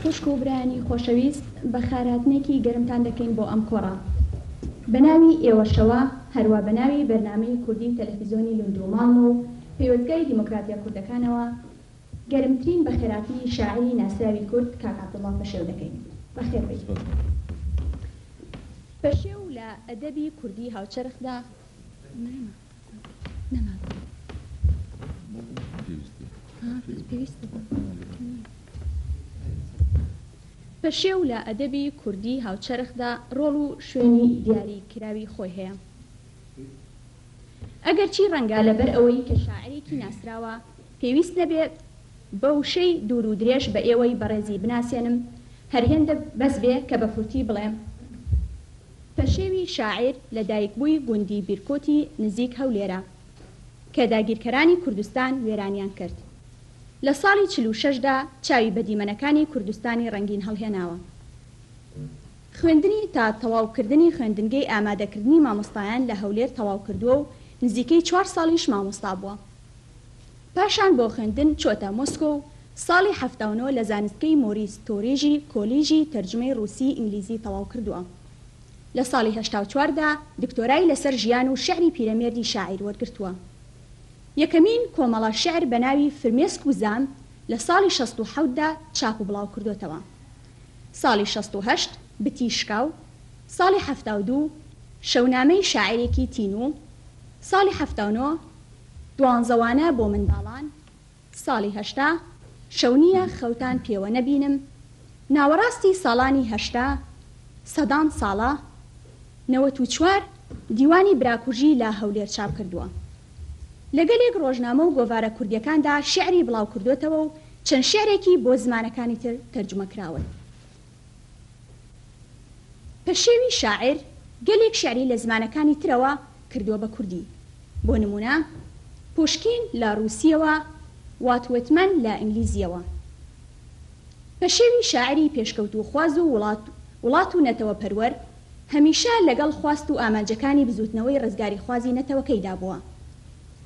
خوشک و برایانی خۆشەویست بە خارهاتنێکی گەرمتان دەکەین بۆ ئەم کۆڕە بە ناوی ئێوەشەوە هەروا بە ناوی بەرنامەی کوردی تەلەفیزۆنی لوند و ماڵم و پەیوەدگای دیمۆکراتیە کوردەکانەوە گەرمترین بەخێراتنی شاعیری ناسراوی کورد کاک عەبدوڵا پەشێو دەکەین بەخێر بێی پەشێو لە ئەدەبی کوردی هاوچەرخدا پەشێو لە ئەدەبی کوردیی هاوچەرخدا ڕۆڵ و شوێنی دیاری کراوی خۆی هەیە. ئەگەرچی ڕەنگە لەبەر ئەوەی کە شاعرێکی ناسراوە، پێویست نەبێ بە وشەی دوور و درێژ بە ئێوەی بەڕێزی بناسێنم، هەر هێندە بەس بێ کە بە کورتی بڵێم، پەشێوی شاعیر لە دایکبووی گوندی بیرکۆتی نزیک هەولێرە کە داگیرکەرانی کوردستان وێرانیان کرد. لە ساڵی چل و شەش دا چاوی بە دیمەنەکانی کوردستانی ڕەنگین هەڵهێناوە. خوێندنی تا تەواو کردنی خوێندنگەی ئامادەکردنی مامۆستایان لە هەولێر تەواو کردووە و نزیکەی چوار ساڵیش مامۆستا بووە. پاشان بۆ خوێندن چۆتە مۆسکۆ و ساڵی حەفتا و نۆ لە زانستگەی مۆریس تۆریژی کۆلیژی تەرجومەی ڕووسی ئینگلیزی تەواو کردووە. لە ساڵی هەشتا و چوار دا دکتۆرای لەسەر ژیان و شیعری پیرەمێردی شاعیر وەرگرتووە. یەکەمین کۆمەڵە شیعر بە ناوی فرمێسک و زام لە ساڵی شەست و حەوت دا چاپ و بڵاو کردۆتەوە. ساڵی شەست و هەشت بتی شکاو، ساڵی حەفتا و دوو شەونامەی شاعیرێکی تینوو، ساڵی حەفتا و نۆ، دوانزەوانە بۆ منداڵان ساڵی هەشتا شەو نییە خەوتان پێوە نەبینم ناوەڕاستی ساڵانی هەشتا سەدان ساڵە نەوەت و چوار دیوانی براکوژی لە هەولێر چاپ کردووە لە گەلێک ڕۆژنامە و گۆڤارە کوردیەکاندا شیعری بڵاو کردۆتەوە و چەند شیعرێکی بۆ زمانەکانی تر تەرجومە کراون. پەشێوی شاعیر گەلێک شیعری لە زمانەکانی ترەوە کردووە بە کوردی، بۆ نموونە، پۆشکین لە ڕووسییەوە، وات وێتمەن لە ئینگلیزییەوە. پەشێوی شاعیری پێشکەوتووخواز و وڵات وڵات و نەتەوەپەروەر، هەمیشە لەگەڵ خواست و ئامانجەکانی بزووتنەوەی ڕزگاریخوازی نەتەوەکەیدا بووە.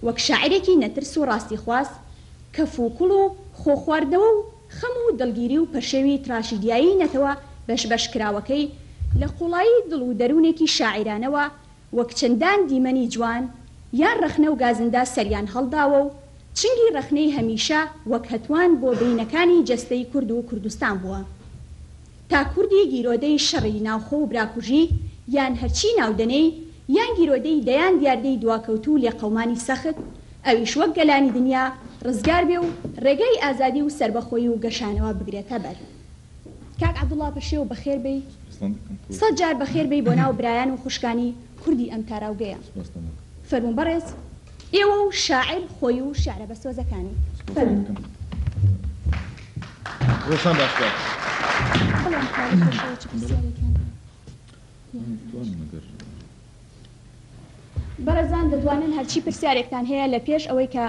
وەک شاعیرێکی نەترس و ڕاستیخواز، کەف و کوڵ و خۆخواردنەوە و خەم و دڵگیری و پەشێوی تراژیدیایی نەتەوە بەش بەش کراوەکەی، لە قوڵایی دڵ و دەروونێکی شاعیرانەوە، وەک چەندان دیمەنی جوان، یان ڕەخنە و گازندە سەریان هەڵداوە و چنگی ڕەخنەی هەمیشە وەک هەتوان بۆ برینەکانی جەستەی کورد و کوردستان بووە. تا کوردی گیرۆدەی شەڕی ناوخۆ و براکوژی یان هەرچی ناو دەنێی، یان گیرۆدەی دەیان دیاردەی دواکەوتوو و لێقەومانی سەخت، ئەویش وەک گەلانی دنیا ڕزگار بێ و ڕێگای ئازادی و سەربەخۆیی و گەشانەوە بگرێتە بەر. کاک عەبدوڵا پەشێو بەخێر بێی، سەد جار بەخێر بێی بۆ ناو برایان و خوشکانی کوردی ئەم تاراوگەیە. فەرموو بەڕێز. ئێوە و شاعیر خۆی و شیعرە بەسۆزەکانی. بەڕێزان دەتوانن هەرچی پرسیارێکتان هەیە لە پێش ئەوەی کە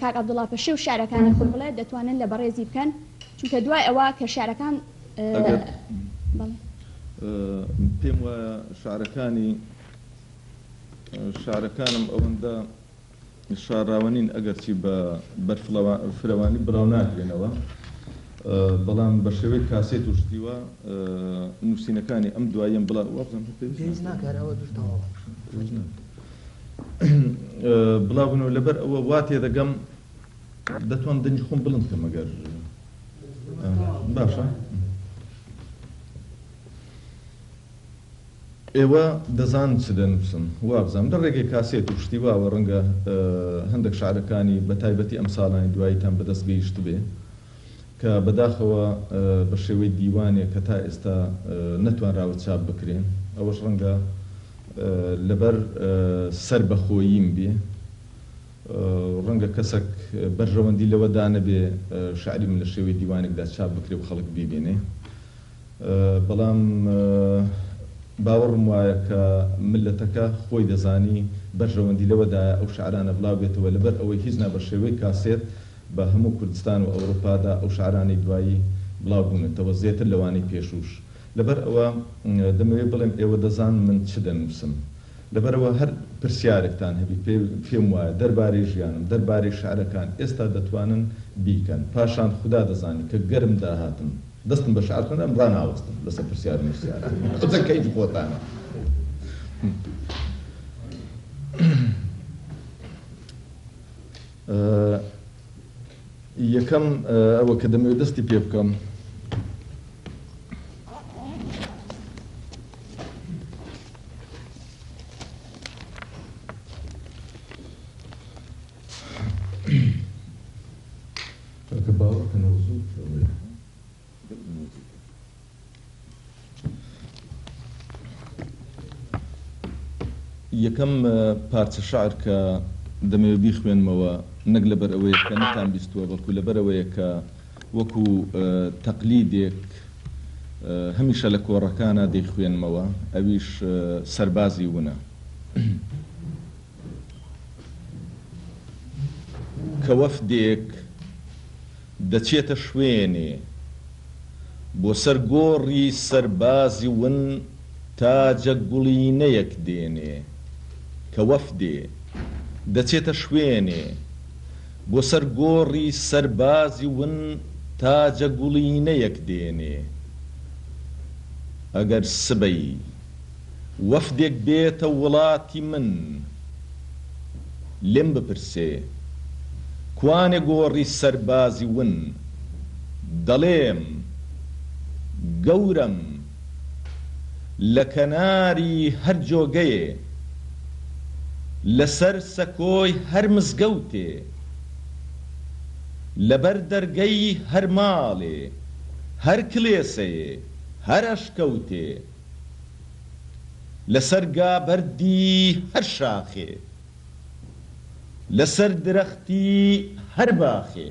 کاک عەبدوڵا پەشێو شیعرەکانی خۆی بڵێت دەتوانن لە بەڕێزی بکەن چونکە دوای ئەوە کە شیعرەکان بەڵێ. پێم وایە شیعرەکانی. شارەکانم ئەوەندە شاراوە نین ئەگەرچی بە بەرفرەوانی بڕاو ناکرێنەوە بەڵام بە شێوەی کاسێت و شتیوە نووسینەکانی ئەم دواییان بڵا وابزم پێویست ناکارەوە دوور تەواوە بڵاوبن و لەبەر ئەوە وا تێدەگەم دەتوان دەنج خۆم بڵند کەم ئەگەر باشە ئێوە دەزانن چ دەنووسن؟ وابزانم لە ڕێگەی کاسێت و شتی واوە ڕەنگە هەندێک شعرەکانی بە تایبەتی ئەم ساڵانی دواییتان بە دەست گەیشتبێ کە بە داخەوە بە شێوەی دیوانێک کە تا ئێستا نەتوانراوە چاپ بکرێن ئەوەش ڕەنگە لە بەر سەر بە خۆییم بێ ڕەنگە کەسەک بەرژەوەندی لەوە دانەبێ شعری من لە شێوەی دیوانێکدا چاپ بکرێ و خەڵک بیبینێ. بەڵام باوەڕم وایە کە مللەتەکە خۆی دەزانی بەرژەوەندی لەوەدایە ئەو شعرانە بلاو بێتەوە لەبەر ئەوەی هیچ نا بە شێوەی کاسێت بە هەموو کوردستان و ئەوروپادا ئەو شعرانەی دوایی بلاو بونەتەوە زێتر لەوانەی پێشوش لەبەر ئەوە دەمەوێ بڵێم ئێوە دەزان من چ دەنوسم لەبەرئەوە هەر پرسیارێکتان هەبێت پێ پێم وایە دەربارەی ژیانم، دەربارەی شعرەکان ئێستا دەتوانن بیکەن، پاشان خودا دەزانێت کە گەرم داهاتم دەستم بە شعر کەن ئەم ڕاناوەستن لەسەر پرسیار و مرسیارەکان کەوتە کەیفی خۆتان. یەکەم ئەوە کە دەمەوێت دەستی پێ بکەم یەکەم پارچە شعر کە دەمەوێت بیخوێنمەوە نەک لەبەر ئەوەیە کە نەتان بیستووە بەڵکو لەبەر ئەوەیە کە وەکو تەقلیدێک هەمیشە لە کۆڕەکانا دەیخوێنمەوە ئەویش سەربازی ونە کە وەفدێک دەچێتە شوێنێ بۆ سەر گۆڕی سەربازی ون تاجە گوڵینەیەک دێنێ کە وەفدێ دەچێتە شوێنێ بۆ سەر گۆڕی سەربازی ون تاجە گوڵینەیەک دێنێ. ئەگەر سبەی وەفدێک بێتە وڵاتی من لێم بپرسێ کوانێ گۆڕی سەربازی ون، دەڵێم گەورەم! لە کەناری هەر جۆگەیێ، لە سەر سەکۆی هەر مزگەوتێ، لە بەر دەرگەی هەر ماڵێ، هەر کلێسەیێ، هەر ئەشکەوتێ، لە سەر گابەردی هەر شاخێ، لە سەر درەختی هەر باخێ.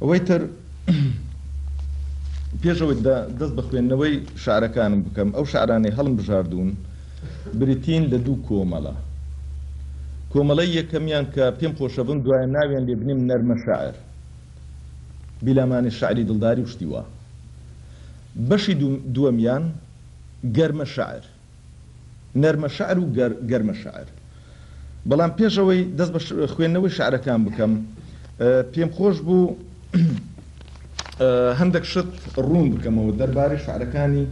ئەوەی تر پێشەوەی دەست بە خوێندنەوەی شارەکانم بکەم ئەو شارانەی هەڵم بژاردوون بریتین لە دوو کۆمەڵە کۆمەڵی یەکەمیان کە پێم خۆشەبم دوای ناوێن لێ بنیم نەرمە شاعر بیلامانی شاعری دڵداری و شتیوە بەشی دووەمیان گەرمە شاعر نەرمە شعر و گەرمە شعر. بەڵام پێش ئەوەی دەست بە خوێندنەوەی شعرەکان بکەم پێم خۆش بوو هەندێک شت ڕوون بکەمەوە دەربارەی شعرەکانی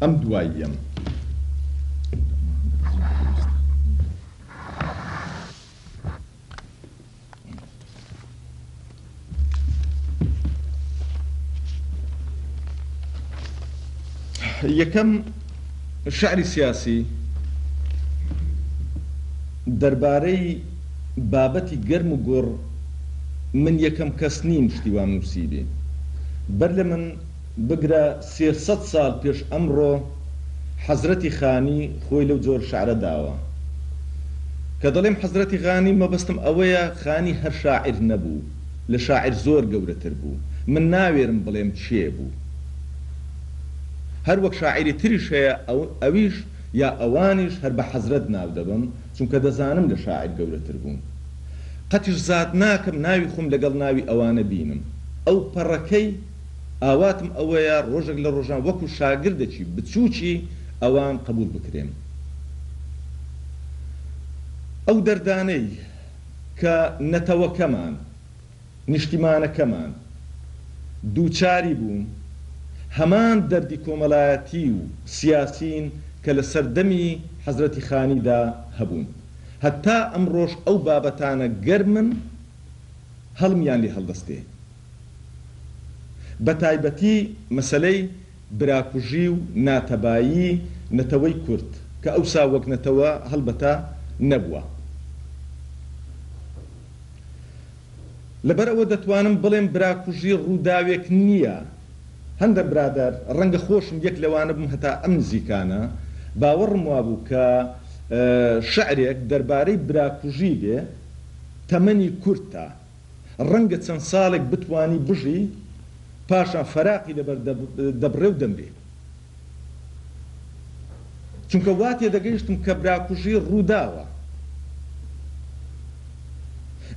ئەم دواییەم. یەکەم شعری سیاسی دەربارەی بابەتی گەرم و گوڕ من یەکەم کەس نیم شتی وام نووسیبی بەر لە من بگرە سێ سەد ساڵ پێش ئەمڕۆ حەزرەتی خانی خۆی لەو جۆر شعرە داوە. کە دەڵێم حەزرەتی غانی مەبەستم ئەوەیە خانی هەر شاعیر نەبوو، لە شاعیر زۆر گەورەتر بوو. من ناوێرم بڵێم کێ بوو. هەر وەک شاعیری تریش هەیە ئەو، ئەویش یا ئەوانیش هەر بە حەزرەت ناو دەبەم، چونکە دەزانم لە شاعیر گەورەتر بوون. قەتیش زات ناکەم ناوی خۆم لەگەڵ ناوی ئەوانە بینم. ئەو پەڕەکەی ئاواتم ئەوەیە ڕۆژێک لە ڕۆژان وەکو شاگردەکی بچوکی ئەوان قبوڵ بکرێم. ئەو دەردانەی کە نەتەوەکەمان، نیشتیمانەکەمان دووچاری بوون، هەمان دەردی کۆمەلایەتی و سیاسین کە لە سەردەمی حەزرەتی خانیدا هەبوون. هەتا ئەمڕۆش ئەو بابەتانە گەرمن، هەڵمیان لێ هەڵدەستێ. بەتایبەتی مەسەلەی براکوژی و ناتەبایی نەتەوەی کورد کە ئەوسا وەک نەتەوە هەڵبەتە نەبووە. لەبەرئەوە دەتوانم بڵێم براکوژی ڕووداوێک نییە. هەندە برادەر، ڕەنگە خۆشم یەک لەوانە بم هەتا ئەم نزیکانە، باوەڕم وابوو کە شعرێک دەربارەی براکوژی بێ تەمەنی کورتە. ڕەنگە چەند ساڵێک بتوانی بژی پاشان فەراقی لەبەر دەبڕێ و دەمرێ چونکە وا تێدەگەیشتم کە براکوژی ڕووداوە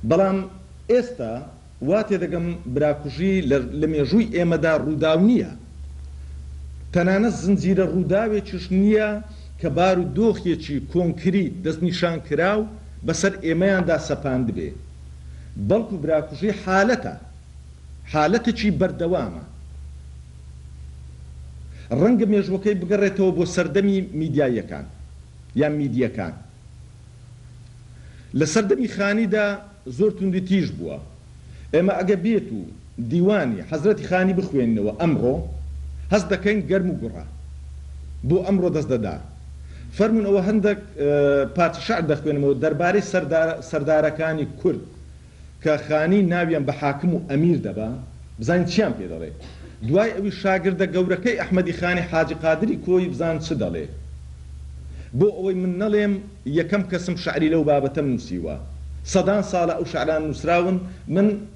بەڵام ئێستا وا تێدەگەم براکوژی لە مێژووی ئێمەدا ڕووداو نییە تەنانەت زنجیرە ڕووداوێکیش نییە کە بارودۆخێکی کۆنکریت دەستنیشانکراو بەسەر ئێمەیاندا سەپاندبێ. بەڵکو براکوژی حالەتە حالەتەکی بەردەوامە ڕەنگە مێژوەکەی بگەڕێتەوە بۆ سەردەمی میدیاییەکان یان میدیەکان لە سەردەمی خانیدا زۆر توندوتیژ بووە ئێمە ئەگە بێتو دیوانی حەزرەتی خانی بخوێنینەوە ئەمڕۆ هەست دەکەین گەرم و گوڕە بۆ ئەمڕۆ دەست دەدا فەرموون ئەوە هەندەک پارچە شعر دەخوێنمەوە دەربارەی سەردارەکانی کورد کە خانی ناویان بە حاکم و ئەمیر دەبا بزانین چیان پێ دەڵێ دوای ئەویش شاگردە گەورەکەی ئەحمەدی خانی حاجی قادری کۆیی بزان چ دەڵێ بۆ ئەوەی من نەڵێم یەکەم کەسم شعری لەو بابەتەم نووسیوە سەدان ساڵە ئەو شعرانە نووسراون من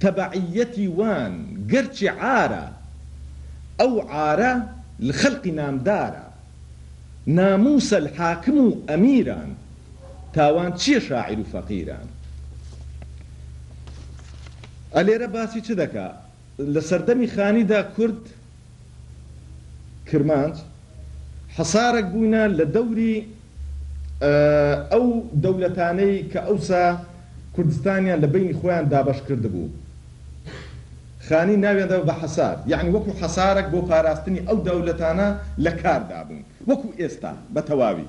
تەبەعییەتی وان گەرچی عارە، ئەو عارە لە خەلقی نامدارە، نامووسە لە حاکم و ئەمیران، تاوان چییە شاعیر و فەقیران. ئەلێرە باسی چ دەکا؟ لە سەردەمی خانیدا کورد، کرمانج حەسارەک بووینە لە دەوری ئەو دەولەتانەی کە ئەوسا کوردستانیان لە بەینی خۆیان دابەش کردبوو خانی ناویان دابوو بە حەسار یەعنی وەکو حەسارەک بۆ پاراستنی ئەو دەولەتانە لە کار دابوون وەکو ئێستا بە تەواوی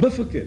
بفکر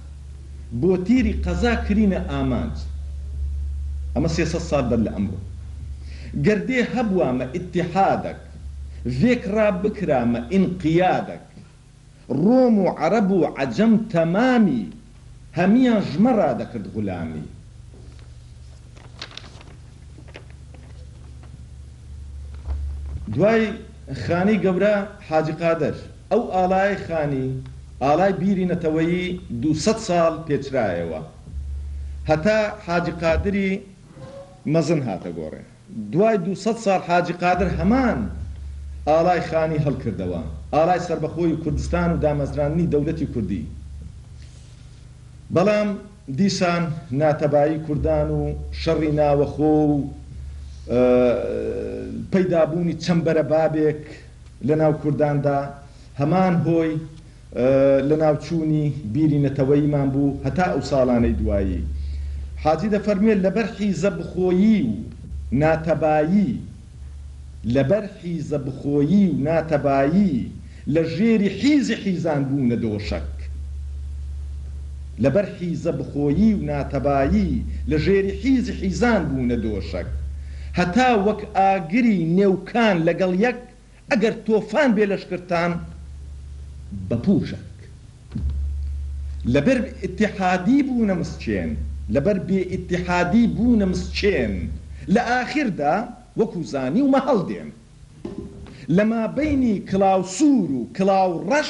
بۆ تیری قەزا کرینە ئامانج ئەمە سێ سەد سال بەر لە ئەمڕۆ گەر دێ هەبوامە ئیتیحادەک ڤێک ڕا بکرامە ئینقیادەک ڕۆم و عەرەب و عەجەم تەمامی هەمیان ژمە ڕا دەکرد غولامی. دوای. خانی گەورە حاجی قادر، ئەو ئاڵایەی خانی، ئاڵای بیری نەتەوەیی دوو سەد ساڵ پێچرایەوە، هەتا حاجی قادری مەزن هاتە گۆڕێ. دوای دوو سەد ساڵ حاجی قادر هەمان ئاڵای خانی هەڵکردەوە، ئاڵای سەربەخۆی کوردستان و دامەزراندنی دەولەتی کوردی. بەڵام. دیسان ناتەبایی کوردان و شەڕی ناوەخۆ و پەیدابوونی چەند بەرەبابێک لەناو کورداندا، هەمان هۆی لەناوچوونی بیری نەتەوەییمان بوو هەتا ئەو ساڵانەی دوایی. حاجی دەفەرموێ، لەبەر حیزە بخۆیی و ناتەبایی لەبەر حیزە بخۆیی و ناتەبایی لە ژێری حیزی حیزان بوونە دۆشەک لەبەر حیزە بخۆیی و ناتەبایی لە ژێری حیزی حیزان بوونە دۆشەک هەتا وەک ئاگری نێو کان لەگەڵ یەک ئەگەر تۆفان بێ لەشکرتان بە پووشەک. لەبەر ئیتیحادی بوونە مسچێن. لەبەر بێ ئیتیحادی بوونە مسچێن. لە ئاخردا وەکوو زانیومە هەڵدێن. لە مابەینی کڵاوسوور و کڵاوڕەش.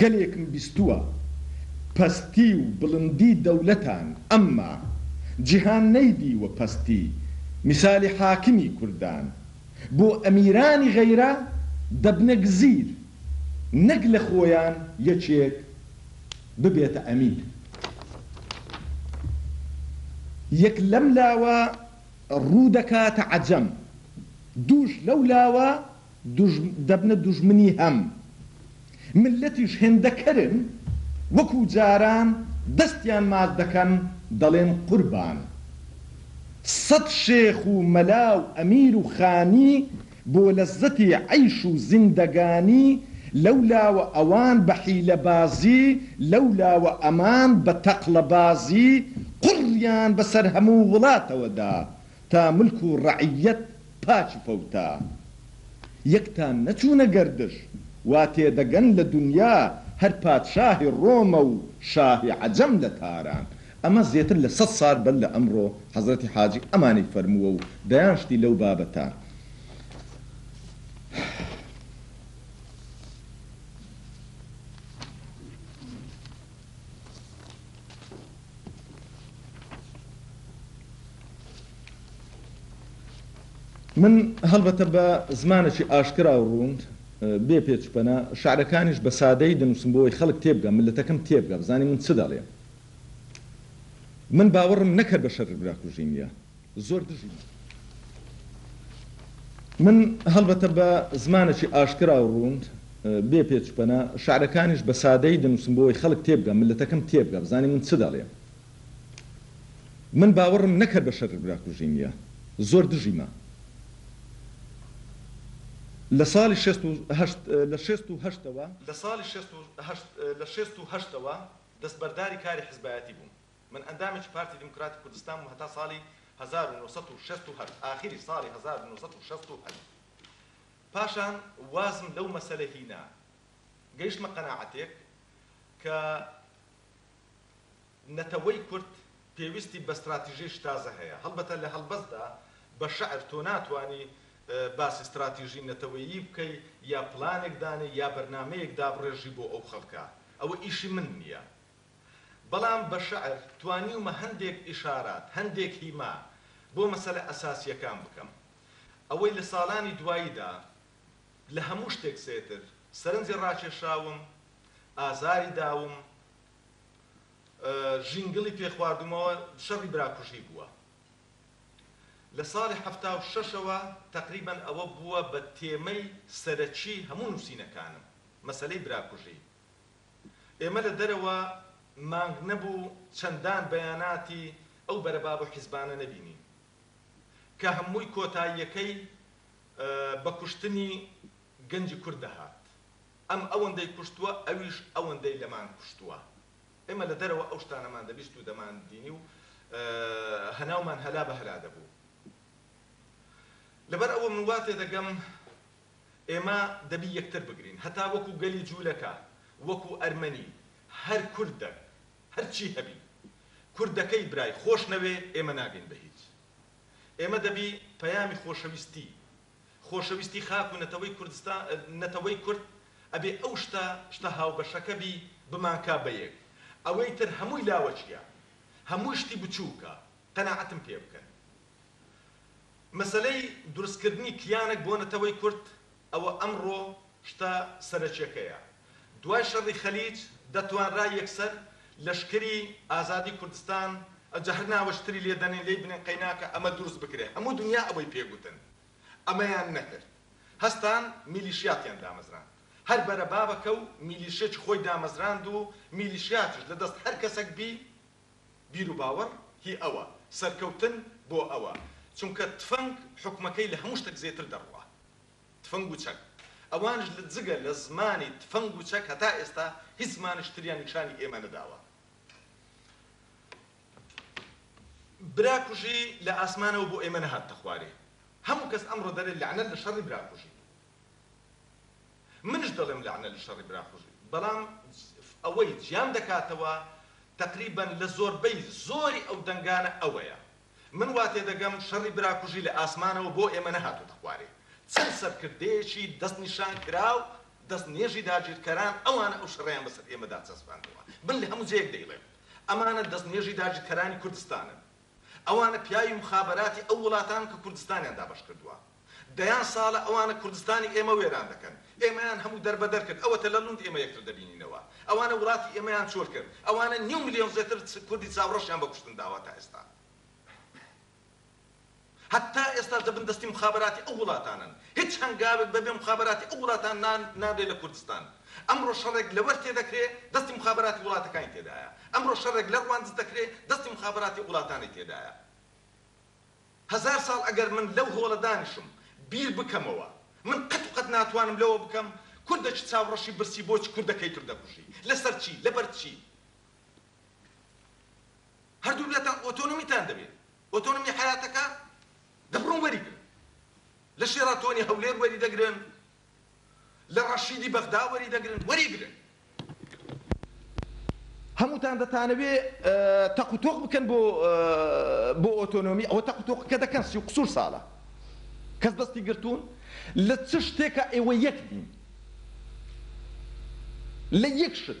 گەلێکم بیستووە پەستی و بڵندی دەولەتان ئەمما جیهان نەیدیوە پەستی میسالی حاکمی کوردان بۆ ئەمیرانی غەیرە دەبنە گزیر نەک لە خۆیان یەکێک ببێتە ئەمیر یەک لەم لاوە ڕوو دەکاتە عەجەم دووش لەو لاوە دەبنە دوژمنی هەم میللەتیش هێندە کەرن وەکو جاران دەستیان ماچ دەکەن دەڵێن قوربان سەد شێخ و مەلا و ئەمیر و خانی بۆ لەزەتی عەیش و زیندەگانی لەو لاوە ئەوان بە حیلەبازی لەو لاوە ئەمان بە تەقڵەبازی قوڕیان بەسەر هەموو وڵاتەوە دا تا ملک و ڕەعیەت پاچ و پەوتا یەکتان نەچوونە گەردش، وا تێدەگەن لە دونیا هەر پادشاهی ڕۆمە و شاهی عەجەم لە تاران. ئەمە زێتر لە سەد سال بەر لە ئەمڕۆ حەزرەتی حاجی ئەمانی فەرمووە و دەیان شتی لەو بابەتە. من هەڵبەتە بە زمانێکی ئاشکرا و ڕوون بێ پێچپەنا شعرەکانیش بە سادەی دەنووسم بۆی خەڵک تێبگە ملەتەکەم تێبگە بزانانی من چ دەڵێ من باوەڕم نەکرد بە شەر براکوژی نییە زۆر دژی من. من هەڵبەتە بە زمانێکی ئاشکرا و ڕوون، بێ پێچوپەنا، شعرەکانیش بە سادەیی دەنووسم بۆوەی خەڵک تێبگا، مللەتەکەم تێبگا، بزانێ من چ دەڵێم. من باوەڕم نەکەر بە شەر براکوژی نییە. زۆر دژیمە. لە ساڵی شەست و هەشت، لە شێست و هەشتەوە. لە ساڵی شەست و هەشت، لە شێست و هەشتەوە دەستبەرداری کاری حیزبایەتی بووم. من ئەندامێکی پارتی دیموکراتی کوردستانم هەتا ساڵی هەزار و نۆ سەد و شەست و هەشت، ئاخری ساڵی هەزار و نۆ سەد و شەست و هەشت پاشان وازم لەو مەسەلە هینا، گەیشتمە قەناعەتێک کە نەتەوەی کورد پێویستی بە ستراتیژێکی تازە هەیە، هەڵبەتە لە هەڵبەستدا بە شعر تۆ ناتوانی باسی ستراتیژی نەتەوەیی بکەی یا پلانێک دانێی یا بەرنامەیەک دابڕێژی بۆ ئەو خەڵکە، ئەوە ئیشی من نیە. بەڵام بە شعر توانیومە هەندێک ئیشارات، هەندێک هیما بۆ مەسەلە ئەساسییەکان بکەم. ئەوەی لە ساڵانی دواییدا لە هەموو شتێک زێتر سەرنجی ڕاکێشاوم، ئازاری داوم، ژینگڵی پێ خواردومەوە، شەڕی براکوژی بووە. لە ساڵی حەفتا و شەش ەوە تەقریبەن ئەوە بووە بە تێمەی سەرەکیی هەموو نووسینەکانم، مەسەلەی براکوژی. ئێمە لە دەرەوە مانگ نەبوو چەندان بەیاناتی ئەو بەرە باب و حیزبانە نەبینین کە هەمووی کۆتاییەکەی بە کوشتنی گەنجی کورد دەهات ئەم ئەوەندەی کوشتووە ئەویش ئەوەندەی لەمان کوشتووە ئێمە لە دەرەوە ئەو شتانەمان دەبیست و دەمانبینی و هەناومان هەلا بە هەلا دەبوو لەبەر ئەوە من وا تێدەگەم ئێمە دەبی یەکتر بگرین هەتا وەکو گەلی جولەکە وەکو ئەرمەنی هەر کوردەک هەرچی هەبی کوردەکەی برای خۆش نەوێ ئێمە ناگەین بە هیچ ئێمە دەبی پەیامی خۆشەویستی خۆشەویستی خاک و نەتەوەی کوردستا نەتەوەی کورد ئەبێ ئەو شتە شتە هاوبەشەکە بی بمانکا بەیەک ئەوەی تر هەمووی لاوەکیە هەمووی شتی بچوکە قەناعەتم پێ بکەن مەسەلەی دروستکردنی کیانێک بۆ نەتەوەی کورد ئەوە ئەمڕۆ شتە سەرەکیەکەیە. دوای شەڕی خەلیج دەتوانرا یەکسەر لەشکری ئازادی کوردستان ئەوجا هەر ناوەشی تری لێ دەنێن لێی بنێن قەیناکە ئەمە دروست بکرێ هەموو دنیا ئەوەی پێ گوتن ئەمەیان نەکرد هەستان میلیشیاتیان دامەزراند هەر بەرەبابەکە و میلیشەکی خۆی دامەزراند و میلیشیاتیش لەدەست هەر کەسەک بی بیرو باوەڕ هی ئەوە، سەرکەوتن بۆ ئەوە، چونکە تفەنگ حوکمەکەی لە هەموو شتەک زێتر دەڕوا. تفەنگ و چەک. ئەوانش لە جگە لە زمانی تفەنگ و چەک هەتا ئێستا هیچ زمانش تریان نیشانی ئێمە نەداوە. براکوژی لە ئاسمانەوە بۆ ئێمە نەهاتتە خوارێ. هەموو کەس ئەمڕۆ دەرێ لەعنەت لە شەڕی براکوژی. منش دەڵێم لەعنە لشەڕی برا خوژی بەڵام ئەوەی جیام دەکاتەوە تەقریبەن لەزۆربەی زۆری ئەو دەنگانە ئەوەیە من واتێدەگەم شەڕی برا کوژی لە ئاسمانەوە بۆ ئێمە نەهاتۆتە خوارێ چەند سەرکردەیەکی دەست نیشان کراو دەست نێژی داگیرکەران ئەوانە ئەو شەڕیان بەسەر ئێمەدا چەسپاندەوە من لە هەموو جێیەک دەیڵێم ئەمانە دەست نێژی داگیرکەرانی کوردستانن ئەوانە پیاوی موخابەراتی ئەو وڵاتانن کە کوردستانیان دابەش کردووە. دەیان ساڵە ئەوانە کوردستانی ئێمە وێران دەکەن. ئێمەیان هەموو دەربەدەر کرد. ئەوەتە لە لوند ئێمە یەکتر دەبینینەوە. ئەوانە وڵاتی ئێمەیان چۆل کرد. ئەوانە نیو ملیۆن زێتر کوردی چاوڕەشیان بە کوشتن داوە تا ئێستا. هەتا ئێستاش لە بندەستی موخابەراتی ئەو وڵاتانەن. هیچ هەنگاوێک بەبێ موخابەراتی ئەو وڵاتان نانرێ لە کوردستان. ئەمڕۆ شەڕێک لە وەرتێ دەکرێ دەستی موخابەراتی وڵاتەکانی تێدایە. ئەمڕۆ شەڕێک لە ڕواندز دەکرێ دەستی موخابەراتی ئەو وڵاتانەی تێدایە. هەزار ساڵ ئەگەر من لەو هۆڵە دانیشم بیر بکەمەوە من قەت و قەت ناتوانم لەوە بکەم کوردەکی چاو ڕەشی برسی بۆچ کوردەکەی تر دەکوژی؟ لە سەر چی؟ لە بەر چی؟ هەردوو لاتان ئۆتۆنۆمیتان دەوێ؟ ئۆتۆنۆمی حەیاتەکە؟ دەبڕن وەریگرن لە شێراتۆنی هەولێر وەری دەگرن لە ڕەشیدی بەغدا وەری دەگرن وەری گرن. هەمووتان دەتانەوێ تەق و تۆق بکەن بۆ بۆ ئۆتۆنۆمی ئەوە تەق و تۆقەکە دەکەن سی و قسوور ساڵە کەس دەستی گرتوون لە چ شتێکە ئێوە یەک دین لە یەک شت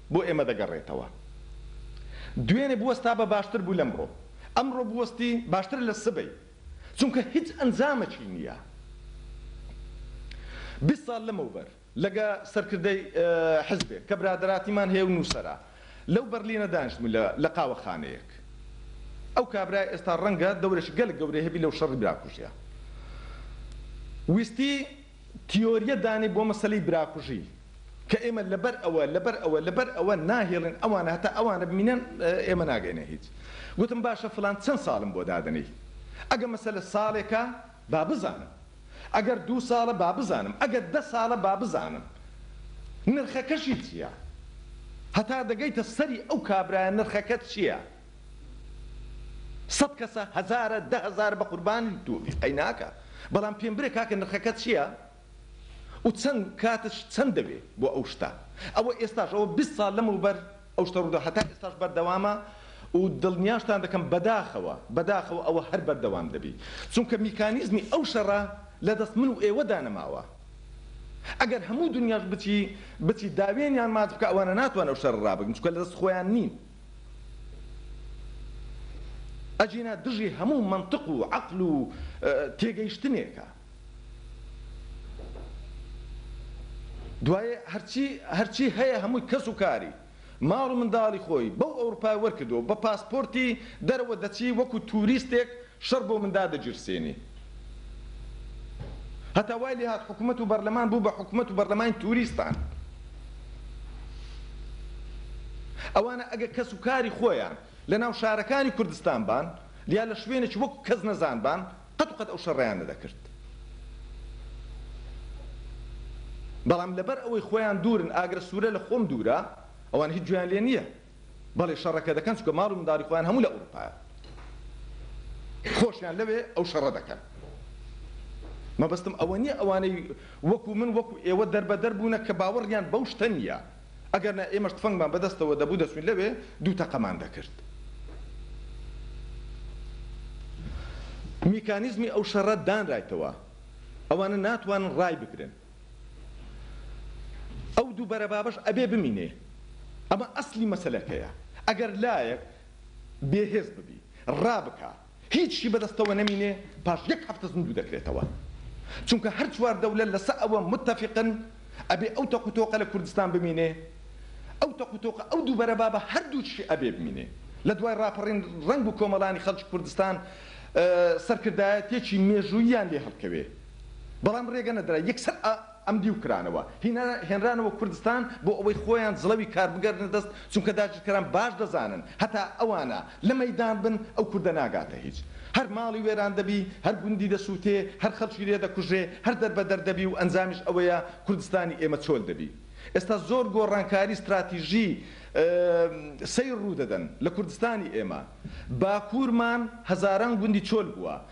بۆ ئێمە دەگەڕێتەوە دوێنێ بوەستابا باشتر بوو لەمڕۆ ئەمڕۆ بوەستی باشترە لە سبەی چونکە هیچ ئەنجامەکی نیە بیست ساڵ لەمەوبەر لەگە سەرکردەی حزبێک کە برادەراتیمان هەیە و نوسەرە لەو بەرلینە دانیشتبوین لە لە قاوەخانەیەک ئەو کابرای ئێستا ڕەنگە دەورەشی گەلەک گەورەی هەبی لەو شەڕی براکوژیا ویستی تیۆریە دانێ بۆ مەسەلەی براکوژی کە ئێمە لەبەر ئەوە لەبەر ئەوە لەبەر ئەوە ناهێڵێن ئەوانە هەتا ئەوانە بمینن ئێمە ناگەینە هیچ گوتم باشە فلان چەند ساڵم بۆ دادەنێی ئەگە مەسەلە ساڵێکە با بزانم ئەگەر دوو ساڵە با بزانم ئەگەر دە ساڵە با بزانم نرخەکەشی چیە هەتا دەگەیتە سەری ئەو کابرایە نرخەکە چیە؟ سەد کەسە هەزارە دە هەزارە بەقوربانی تۆ بێ ئەی ناکا بەڵام پێم برێ کاکە نرخەکە چیە و چەند کاتش چەند دەوێ بۆ ئەو شتە ئەوە ئێستاش ئەوە بیست ساڵ لەمەو بەر ئەو شتە ڕودا هەتا ئێستاش بەردەوامە و دڵنیاشتان دەکەم بەداخەوە بەداخەوە ئەوە هەر بەردەوام دەبی چونکە میکانیزمی ئەو شەڕە لە دەست من و ئێوە دا نەماوە ئەگەر هەموو دونیاش بچی بچی داوێنیان ماچ بکا ئەوانە ناتوان ئەو شەڕە ڕابگن چونکە لە دەست خۆیان نین. ئەگینا دژی هەموو مەنتق و عەقل و تێگەیشتنێکە. دوای هەرچی هەرچی هەیە هەمووی کەس و کاری ماڵ و منداڵی خۆی بەو ئەوروپای وەرکردووە بە پاسپۆرتی دەرەوە دەچی وەکو توریستێک شەڕ بۆ من دادەگیرسێنی. هەتا وای لێ هات حکومەت و بەرلەمان بوو بە حکومەت و بەرلەمانی توریستان. ئەوانە ئەگە کەس و کاری خۆیان لە ناو شارەکانی کوردستان بان یا لە شوێنێکی وەکو کەزنەزان بان قەت و قەت ئەو شەڕەیان نەدەکرد. بەڵام لەبەر ئەوەی خۆیان دوورن، ئاگرە سوورە لە خۆم دوورە، ئەوان هیچ گوێیان لێ نییە. بەڵێ شەڕەکە دەکەن چونکە ماڵ و منداڵی خۆیان هەموو لە ئەوروپایە خۆشیان لەوێ ئەو شەڕە دەکەن مەبەستم ئەوە نییە ئەوانەی وەکو من وەکو ئێوە دەربەدەر بوونە کە باوەڕیان بەو شتە نییە ئەگەرنا ئێمەش تفەنگمان بەدەستەوە دەبوو دەچووین لەوێ دوو تەقەمان دەکرد میکانیزمی ئەو شەڕە دانرایتەوە ئەوانە ناتوانن ڕای بگرن ئەو دوو بەرەبابەش ئەبێ بمینێ ئەمە ئەسلی مەسەلەکەیە ئەگەر لایەک بێ هێز ببی ڕابکا هیچی بەدەستەوە نەمینێ پاش یەک هەفتە زیندوو دەکرێتەوە چونکە هەر چوار دەولە لەسە ئەوە متەفیقن ئەبێ ئەو تەق و تۆقە لە کوردستان بمینێ ئەو تەق و تۆقە ئەو دوو بەرەبابە هەردووکیشی ئەبێ بمینێ لە دوای ڕاپەڕین ڕەنگ و کۆمەڵانی خەڵکی کوردستان سەرکردایەتیەکی مێژووییان لێ هەڵکەوێ. بەڵام رێگە نەدرا یەکسەر ئەمدیو کرانەوە هینا هێنرانەوە کوردستان بۆ ئەوەی خۆیان جڵەوی کار بگەرنە دەست چونکە داگیرکەران باش دەزانن هەتا ئەوانە لە مەیدان بن ئەو کوردە ناگاتە هیچ هەر ماڵی وێران دەبی هەر گوندی دەسوتێ هەر خەڵکی لێ دەکوژرێ هەر دەربەدەر دەبی و ئەنجامیش ئەوەیە کوردستانی ئێمە چۆل دەبی ئێستا زۆر گۆڕانکاری ستراتیژی سەیر روودەدەن لە کوردستانی ئێمە باکوورمان هەزاران گوندی چۆل بووە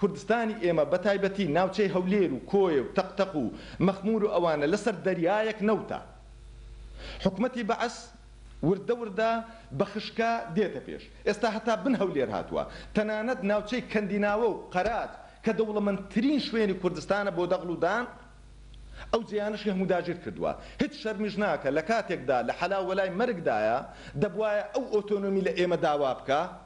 کوردستانی ئێمە بە تایبەتی ناوچەی هەولێر و کۆیە و تەق تەق و مەخمور و ئەوانە لە سەر دەریایەک نەوتە. حکومەتی بەعس وردە وردە بە خشکە دێتە پێش. ئێستا هەتا بن هەولێر هاتوە. تەنانەت ناوچەی کەندیناوە و قەرات کە دەوڵەمەندترین شوێنی کوردستانە بۆ دەغڵ و دان ئەو جێیانەشی هەموو داگیر کردوە. هیچ شەرمیش ناکە لە کاتێکدا لە حەلا وەلای مەرگدایە دەبوایە ئەو ئۆتۆنۆمی لە ئێمە داوا بکا.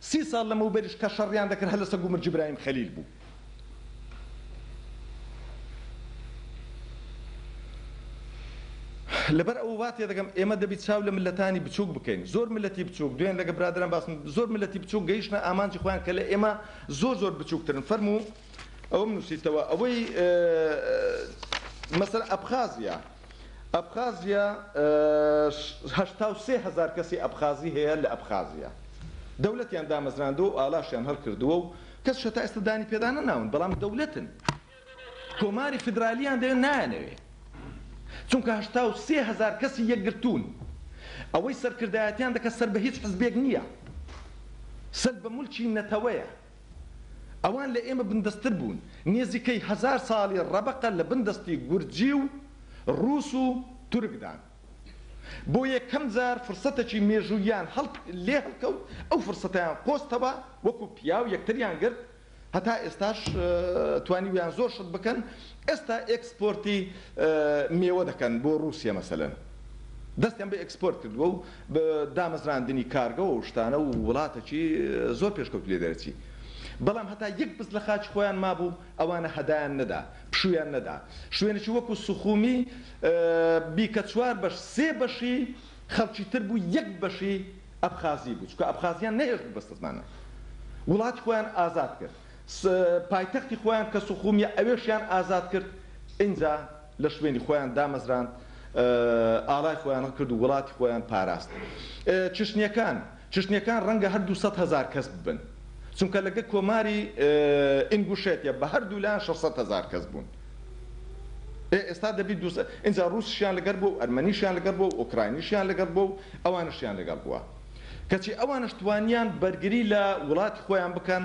سی ساڵ لەمەوبەریش کە شەڕیان دەکرد هەر لەسەر گومرج ئیبراهیم خەلیل بوو. لەبەر ئەوە وا تێدەگەم ئێمە دەبی چاو لە مللەتانی بچووک بکەین. زۆر مللەتی بچووک، دوێن لەگە برادەران باسم، زۆر مللەتی بچووک گەیشتنە ئامانجی خۆیان کە لە ئێمە زۆر زۆر بچووکترن. فەرموو. ئەوەم نوسیتەوە ئەوەی مەسەلەن ئەبخازیا ئەبخازیا هەشتا و سێ هەزار کەسی ئەبخازی هەیە لە ئەبخازیا دەولەتیان دامەزراندووە و ئالاشیان هەلکردووە و کەس شە تا ئێستا دانی پێدا نەناون بەڵام دەولەتن کۆماری فیدرالیان دەوێت نایانەوێ چونکە هەشتا و سێ هەزار کەسی یەکگرتوون ئەوەی سەرکردایەتیان دەکە سەر بە هیچ حزبێک نییە سەر بە ملکی نەتەوەیە ئەوان لە ئێمە بندەستتر بوون، نێزیکەی هەزار ساڵی ڕەبەقە لە بن دەستی گورجی و ڕووس و تورکدان. بۆ یەکەم جار فرسەتەکی مێژووییان لێ هەڵکەوت، ئەو فرسەتەیان قۆستەوە، وەکوو پیاو یەکتریان گرت، هەتا ئێستاش توانیویان زۆر شت بکەن، ئێستا ئێکسپۆرتی مێوە دەکەن بۆ ڕووسیە مەسەلەن، دەستیان بە ئێکسپۆرت کردووە و دامەزراندنی کارگەو و شتانە و وڵاتەکی زۆر پێشکەوتو لێ دەرەچی بەڵام هەتا یەک بست لە خاکی خۆیان مابو ئەوانە هەدایان نەدا پشویان نەدا شوێنەکی وەکو سوخومی بی کە چوار بەش سێ بەشی خەڵکی تر بو یەک بەشی ئەبخازی بو چونکە ئەبخازیان نەهێشت بو بەستە زمانە وڵاتی خۆیان ئازاد کرد پایتەختی خۆیان کە سوخومیە ئەوێشیان ئازاد کرد ئینجا لەشوێنی خۆیان دامەزراند ئاڵای خۆیان هەڵکرد و وڵاتی خۆیان پاراست چشنیەکان چشنیەکان ڕەنگە هەر دوو سەد هەزار کەس ببن چونکە لەگە کۆماری ئینگوشێتیە بە هەردوو لایان شەش سەد هەزار کەس بوون ئێ ئێستا دەبی دوو سەد ئینجا ڕووسشیان لەگەر بوو و ئەرمەنیشیان لەگەر بوو و ئۆکراینیشیان لەگەر بوو و ئەوانشیان لەگەر بووە کەچی ئەوانش توانیان بەرگری لە وڵاتی خۆیان بکەن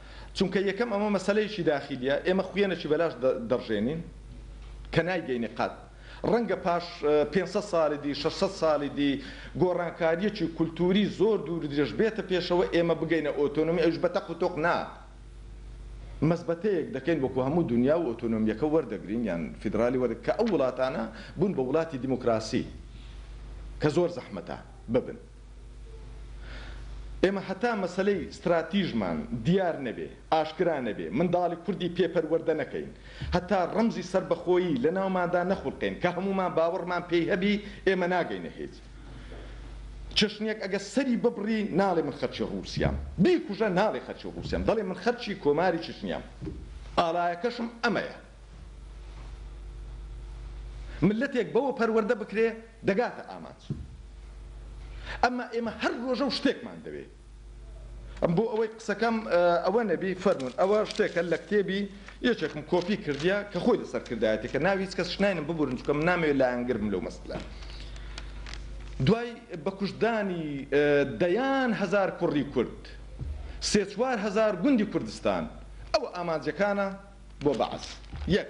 چونکە یەکەم ئەمە مەسەلەیەکی داخیلیە ئێمە خویەنەکی بەلاش دەڕژێنین کە نایگەینی قەت ڕەنگە پاش پێنج سەد ساڵی دی شەش سەد ساڵی دی گۆڕانکاریەکی کولتوری زۆر دوور درێژ بێتە پێشەوە ئێمە بگەینە ئۆتۆنۆمی ئەویش بە تەق و تۆق نا مەزبەتەیەک دەکەین وەکو هەموو دونیا و ئۆتۆنۆمیەکە وەردەگرین یان فیدرالی وەرگ کە ئەو وڵاتانە بوون بە وڵاتی دیموکراسی کە زۆر زەحمەتە ببن. ئێمە هەتا مەسەلەی ستراتیژمان دیار نەبێ، ئاشکرا نەبێ، منداڵی کوردی پێ پەروەردە نەکەین، هەتا ڕەمزی سەربەخۆیی لە ناوماندا نەخولقێن کە هەموومان باوەڕمان پێی هەبی، ئێمە ناگەینە هیچ. چەشنییەک ئەگەر سەری ببڕی ناڵێ من خەرکی ڕووسیام. بیکوژە ناڵێ خەرکی ڕووسیام. دەڵێ من خەرکی کۆماری چەشنیام. ئاڵایەکەشم ئەمەیە. مللەتێک بەوە پەروەردە بکرێ، دەگاتە ئامانج ئەمما ئێمە هەر رۆژە و شتێکمان دەوێ ئەم بۆ ئەوەی قسەکەم ئەوە نەبی فەرموون ئەوە شتێکە لە کتێبی یەکێکم کۆپی کردیە کە خۆی لە سەرکردایەتی کە ناوی هیچ کەسش ناینم ببورن چکە من نامەوێت لایەنگر بم لەو مەسلە دوای بە کوشتدانی دەیان هەزار کوڕی کورد سێ چوار هەزار گوندی کوردستان ئەوە ئامانجەکانە بۆ بەعس یەک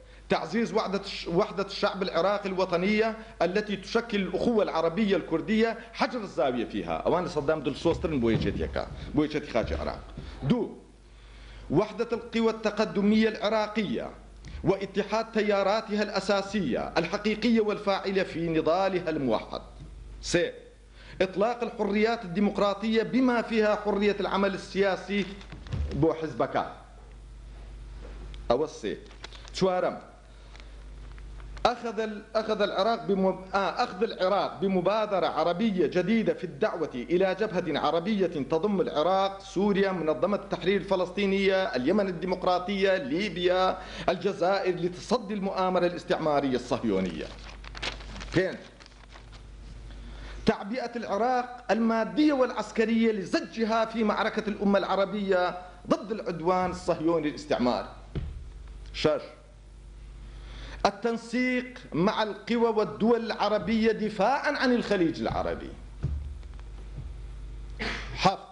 تعزيز وحدة وحدة الشعب العراقي الوطنية التي تشكل الأخوة العربية الكردية حجر الزاوية فيها أوان صدام دول سوسترن بويجت يكا بويجت خاج العراق دو وحدة القوى التقدمية العراقية واتحاد تياراتها الأساسية الحقيقية والفاعلة في نضالها الموحد س إطلاق الحريات الديمقراطية بما فيها حرية العمل السياسي بو حزبك السي تشوارم أخذ أخذ العراق آه، أخذ العراق بمبادرة عربية جديدة في الدعوة إلى جبهة عربية تضم العراق، سوريا، منظمة التحرير الفلسطينية، اليمن الديمقراطية، ليبيا، الجزائر لتصدي المؤامرة الاستعمارية الصهيونية. فين؟ تعبئة العراق المادية والعسكرية لزجها في معركة الأمة العربية ضد العدوان الصهيوني الاستعماري. شاش التنسيق مع القوى والدول العربية دفاعا عن الخليج العربي حق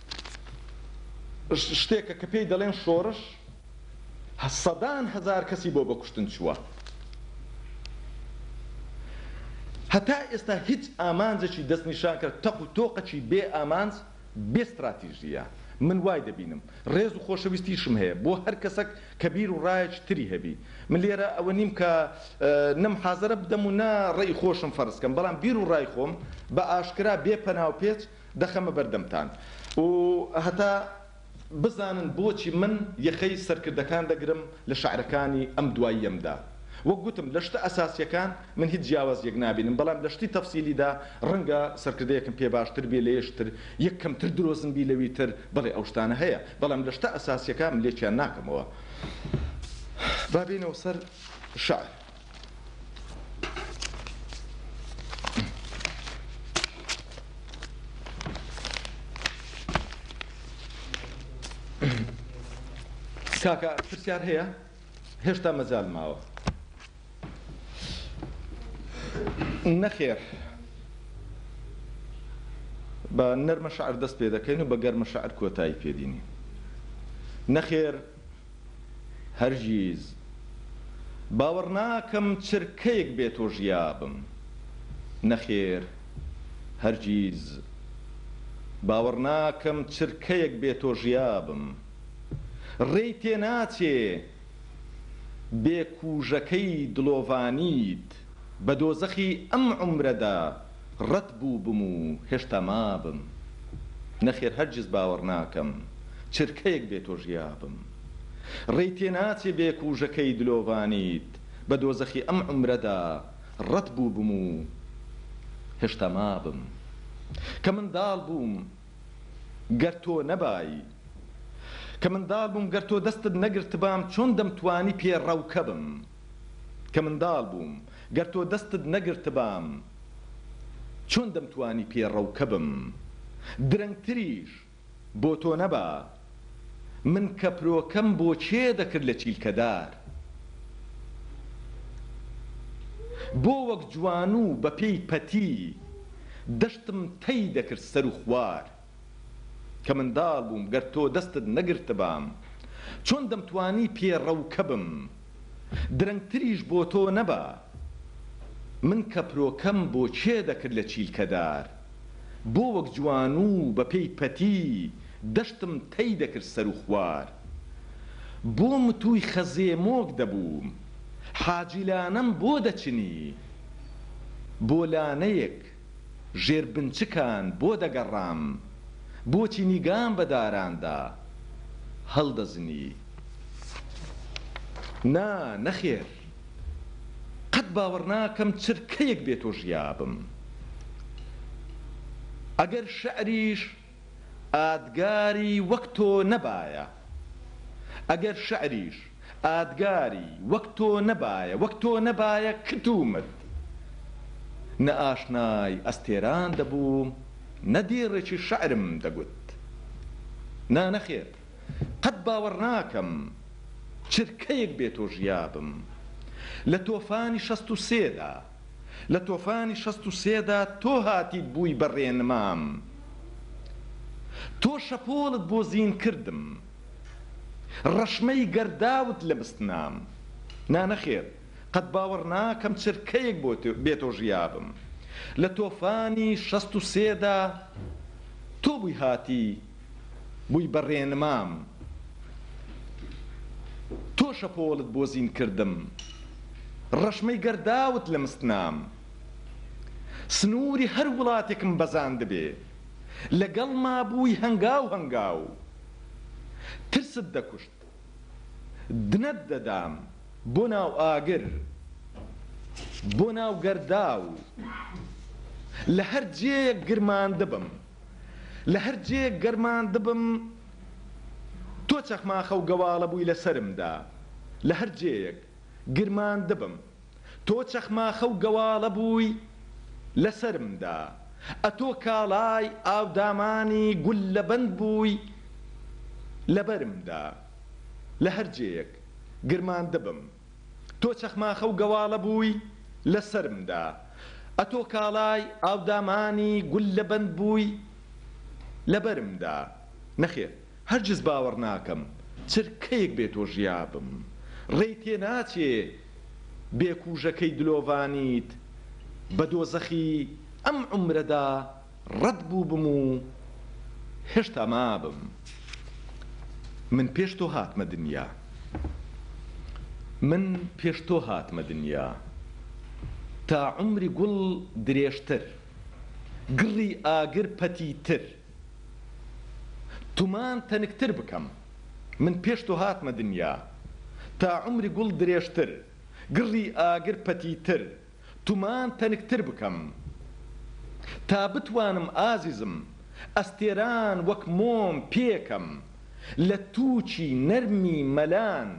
شتێکە کە پێی دەڵێن شۆرش سەدان هەزار کەسی بۆ بەکوشتن چووە هەتا ئێستا هیچ ئامانجێکی دەست نیشان کرد تەق و تۆقەکی بێ ئامانج بێ ستراتیژیە من وای دەبینم ڕێز و خۆشەویستیشم هەیە بۆ هەر کەسەک کە بیر و ڕایەکی تری هەبی من لێرە ئەوە نیم کە نەم حازرە بدەم و نە ڕێی خۆشم فەرزکەم بەڵام بیر و ڕای خۆم بە ئاشکرا بێ پەناو پێچ دەخەمە بەردەمتان و هەتا بزانن بۆچی من یەخەی سەرکردەکان دەگرم لە شعرەکانی ئەم دواییەمدا. وەک گوتم لە شتە ئەساسییەکان من هیچ جیاوازییەک نابینم بەڵام لە شتی تەفسیلیدا ڕەنگە سەرکردەیەکم پێ باشتر بێ لە یەش تر، یەک کەمتر درۆزن بی لەوی تر، بەڵێ ئەو شتانە هەیە بەڵام لە شتە ئەساسییەکان من لێکیان ناکەمەوە. با بێینەوە سەر شعر. کاکە پرسیار هەیە هێشتا مەزال ماوە نەخێر بە نەرمە شعر دەست پێ دەکەین و بە گەرمە شعر کۆتایی پێدینی نەخێر هەرگیز باوەڕ ناکەم چرکەیەک بێ تۆ ژیابم. نەخێر هەرگیز باوەڕ ناکەم چرکەیەک بێ تۆ ژیابم. ڕێی تێ ناچێ بێ کوژەکەی دڵۆڤانیت بە دۆزەخی ئەم عومرەدا. ڕەت بووبم و هێشتا مابم نەخێر هەرگیز باوەڕ ناکەم چرکەیەک بێ تۆ ژیابم ڕێی تێ ناچێ بێ کوژەکەی دلۆڤانیت بە دۆزەخی ئەم عومرەدا ڕەت بووبم و هێشتا مابم کە منداڵ بووم گەر تۆ نەبای کە منداڵ بووم گەر تۆ دەستت نەگرتبام چۆن دەمتوانی پێ ڕەوکە بم. کە منداڵ بووم گەر تۆ دەستت نەگرتبام چۆن دەمتوانی پێ ڕەوکەبم درەنگتریش بۆ تۆ نەبا من کەپرۆکەم بۆ کێ دەکرد لە چیلکەدار بۆ وەک جوانوو بەپێی پەتی دەشتم تەی دەکرد سەروخوار. کە منداڵ بووم گەر تۆ دەستت نەگرتبام چۆن دەمتوانی پێڕەوکەبم درەنگتریش بۆ تۆ نەبا من کەپرۆکەم بۆ کێ دەکرد لە چیلکەدار بۆ وەک جوانو بە پێی پەتی دەشتم تەی دەکرد سەرو خوار بۆ متووی خەزێ مۆک دەبووم حاجیلانەم بۆ دەچنی بۆ لانەیەک ژێربنچکان بۆ دەگەڕام؟ بۆچی نیگام بە داراندا هەڵدەزنی؟ نا، نەخێر! قەت باوەڕناکەم چرکەیەک بێ تۆ ژیابم. ئەگەر شیعریش. ئادگاری وەک تۆ نەبایە ئەگەر شعریش ئادگاری وەک تۆ نەبایە وەک تۆ نەبایە کتومت نە ئاشنای ئەستێران دەبووم نە دێڕێکی شعرم دەگوت نا نەخێر قەت باوەڕناکەم چرکەیەک بێ تۆ ژیابم لە تۆفانی شەست و سێ دا لە تۆفانی شەست و سێ دا تۆ هاتیت بووی بە ڕێنمام تۆ شەپۆڵت بۆ زین کردم ڕەشمەی گەرداوت لە بست نام نا نەخێر قەت باوەڕ ناکەم چرکەیەک بۆ بێ تۆ ژیابم لە تۆفانی شەست و سێ دا تۆ بووی هاتی بووی بە ڕێنمام تۆ شەپۆڵت بۆ زین کردم ڕەشمەی گەرداوت لە مست نام سنووری هەر وڵاتێکم بەزاندبێ لە گەڵما بووی هەنگاو هەنگاو ترست دەکوشت دنەت دەدام بۆ ناو ئاگر بۆ ناو گەرداو لە هەر جێیەک گرماندبم. لەهەر جێیەک گەرماندبم تۆ چەخماخە و گەواڵە بووی لەسەرمدا لەهەر جێیەک گرماندبم تۆ چەخماخە و گەواڵە بووی لەسەرمدا ئەتۆ کاڵای ئاودامانی گوللەبەند بووی لەبەرمدا لەهەر جێیەک گرماندبم. تۆ چەخماخە و گەواڵە بووی لە سەرمدا، ئەتۆ کاڵای ئاودامانی گوللەبەند بووی لە بەرمدا. نەخێر، هەرگیز باوەڕ ناکەم چرکەیەک بێ تۆ ژیابم. ڕێی تێ ناچێ بێ کووژەکەی دلۆڤانیت بە دۆزەخی ئەم عومرەدا ڕەت بووبم و هێشتا مابم. من پێش تۆ هاتمە دنیا. من پێش تۆ هاتمە دنیا. تا عومری گوڵ درێژتر. گڕی ئاگر پەتیتر. تومان تەنکتر بکەم. من پێش تۆ هاتمە دنیا. تا عومری گوڵ درێژتر. گڕی ئاگر پەتیتر. تومان تەنکتر بکەم تا بتوانم ئازیزم ئەستێران وەک مۆم پێکەم لە تووکی نەرمی مەلان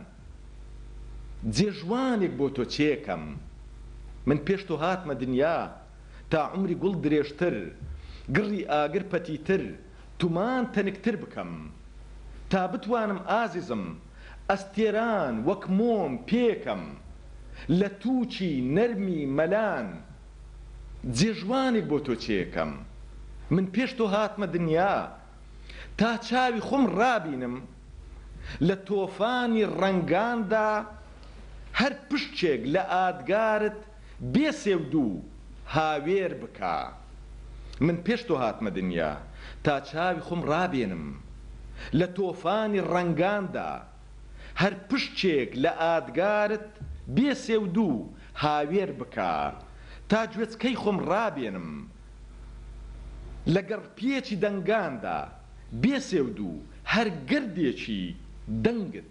جێ ژوانێک بۆ تۆ چێکەم من پێش تۆ هاتمە دنیا تا عومری گوڵ درێژتر گڕی ئاگر پەتیتر تومان تەنکتر بکەم تا بتوانم ئازیزم ئەستێران وەک مۆم پێکەم لە تووکی نەرمی مەلان جێ ژوانێک بۆ تۆ چێکەم من پێش تۆ هاتمە دنیا تا چاوی خۆم ڕابینم لە تۆفانی ڕەنگاندا هەر پشکێک لە ئادگارت بێ سێو دوو هاوێر بکە من پێش تۆ هاتمە دنیا تا چاوی خۆم ڕابێنم لە تۆفانی ڕەنگاندا هەر پشکێک لە ئادگارت بێ سێو دوو هاوێر بکە تا گوێچکەی خۆم ڕابێنم لە گەڕپیەکی دەنگاندا بێ سێو دوو هەر گردێکی دەنگت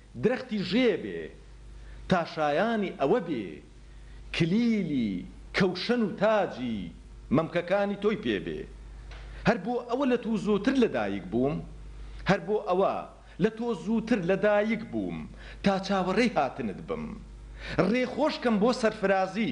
درەختی ژێ بێ تا شایانی ئەوە بێ کلیلی کەوشەن و تاجی مەمکەکانی تۆی پێ بێ هەر بۆ ئەوە لە توو زووتر لە دایک بووم هەر بۆ ئەوە لە تۆ زووتر لە دایک بووم تا چاوەڕێی هاتنت بم ڕێ خۆش کەم بۆ سەرفرازی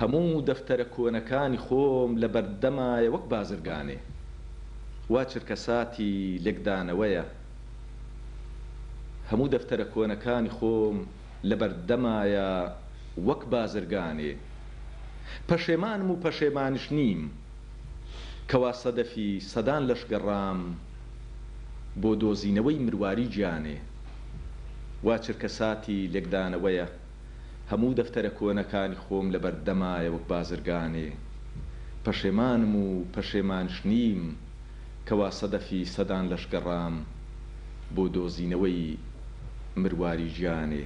هەموو دەفتەرە کۆنەکانی خۆم لە بەردەمایە وەک بازرگانێ وا چرکەساتی لێکدانەوەیە هەموو دەفتەرە کۆنەکانی خۆم لە بەردەمایە وەک بازرگانێ پەشێمانم و پەشێمانیش نیم کە وا سەدەفی سەدان لەش گەڕام بۆ دۆزینەوەی مرواری گیانێ وا چرکەساتی لێکدانەوەیە. هەموو دەفتەرە کۆنەکانی خۆم لەبەر دەمایە وەک بازرگانێ پەشێمانم و پەشێمانش نیم کەوا سەدەفی سەدان لەش گەڕام بۆ دۆزینەوەی مرواری گیانێ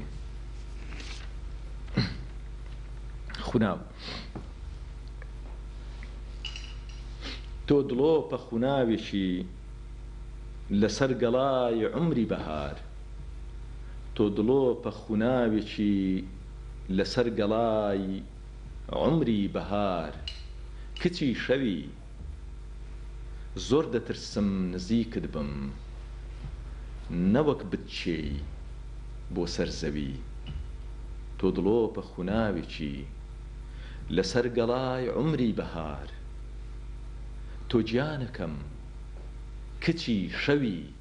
خوناو. تۆ دڵۆپە خوناوێکی لەسەر گەڵای عومری بەهار. تۆ دڵۆپە خوناوێکی لەسەر گەڵای عومری بەهار کچی شەوی زۆر دەترسم نزیکت بم نەوەک بتچێی بۆ سەر زەوی تۆ دڵۆپە خوناوێکی لەسەر گەڵای عومری بەهار تۆ گیانەکەم کچی شەوی.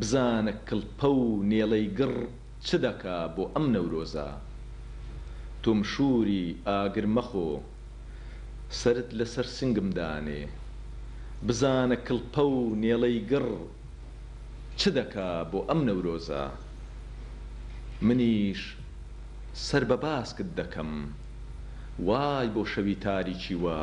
بزانە کڵپە و نێڵەی گڕ چ دەکا بۆ ئەم نەورۆزە. تومشووری ئاگر مەخۆ، سەرت لەسەر سنگم دانێ. بزانە کڵپە و نێڵەی گڕ چ دەکا بۆ ئەم نەورۆزە. منیش سەر بە باسکت دەکەم. وای بۆ شەوی تاریکی وا.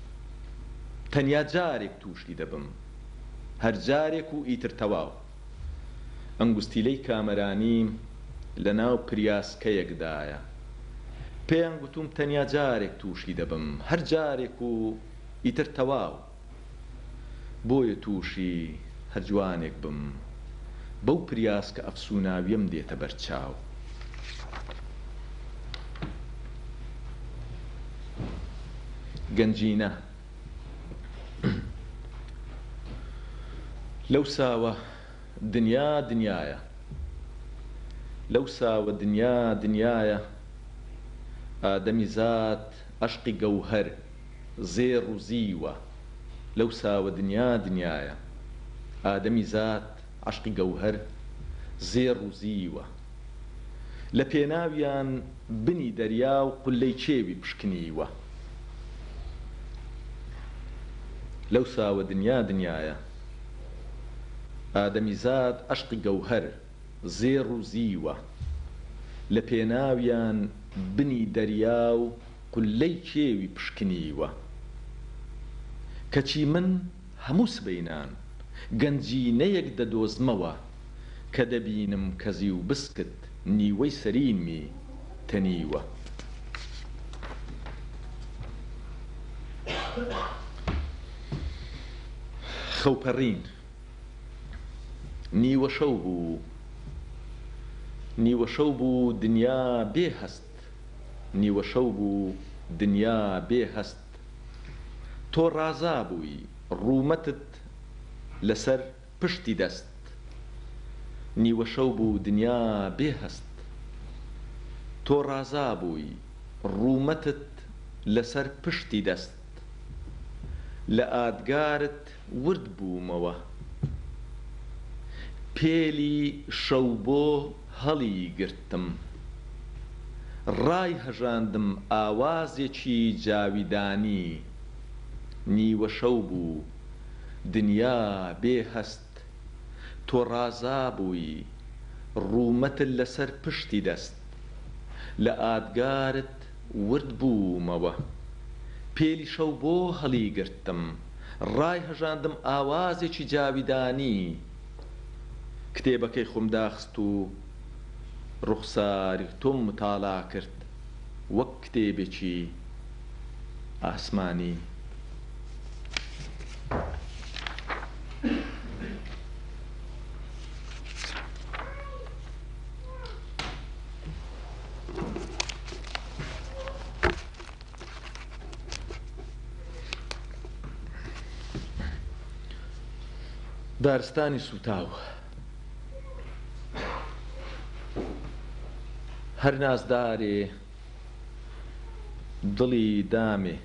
تەنیا جارێک توشی دەبم هەر جارێک و ئیتر تەواو ئەنگوستیلەی کامەرانیم لەناو پریاسکەیەکدایە پێیان گوتوم تەنیا جارێک توشی دەبم هەر جارێک و ئیتر تەواو بۆیە توشی هەر جوانێک بم بەو پریاسکە ئەفسوناویەم دێتە بەرچاو. گەنجینە لەو ساوە دنیا دنیایە لەو ساوە دنیا دنیایە ئادەمی زاد ئەشقی گەوهەر زێڕ و زیوە لەو ساوە دنیا دنیایە ئادەمی زاد عەشقی گەوهەر زێڕ و زیوە. لە پێناویان بنی دەریا و قوللەی کێوی پشکنیوە. لەوساوە دنیا دنیایە. ئادەمیزاد عەشقی گەوهەر زێڕ و زیوە. لە پێناویان بنی دەریا و قوللەی کێوی پشکنیوە. کەچی من هەموو سبەینان گەنجینەیەک دەدۆزمەوە کە دەبینم کەزی و بسکت نیوەی سەریمی تەنیوە. خەوپەڕین. نیوەشەو بوو. نیوەشەو بوو دنیا بێ هەست. نیوەشەو بوو دنیا بێ هەست. بکات. تۆ ڕازا بووی ڕوومەتت لەسەر پشتی دەست. نیوەشەو بوو دنیا بێ هەست. تۆ ڕازا بووی ڕوومەتت لەسەر پشتی دەست. لە ئادگارت ورد بوومەوە پێلی شەوبۆ هەڵی گرتم ڕای هەژاندم ئاوازێکی جاویدانی نیوە شەو بوو دنیا بێ هەست تۆ ڕازا بووی ڕوومەت لەسەر پشتی دەست لە ئادگارت ورد بوومەوە. پێلی شەو بۆ هەڵیگرتم. ڕایهەژاندم ئاوازێکی جاویدانی کتێبەکەی خۆم داخست و ڕوخساری تۆم متالا کرد وەک کتێبێکی ئاسمانی. دارستانی سوتاو هەر نازدارێ دڵی دامێ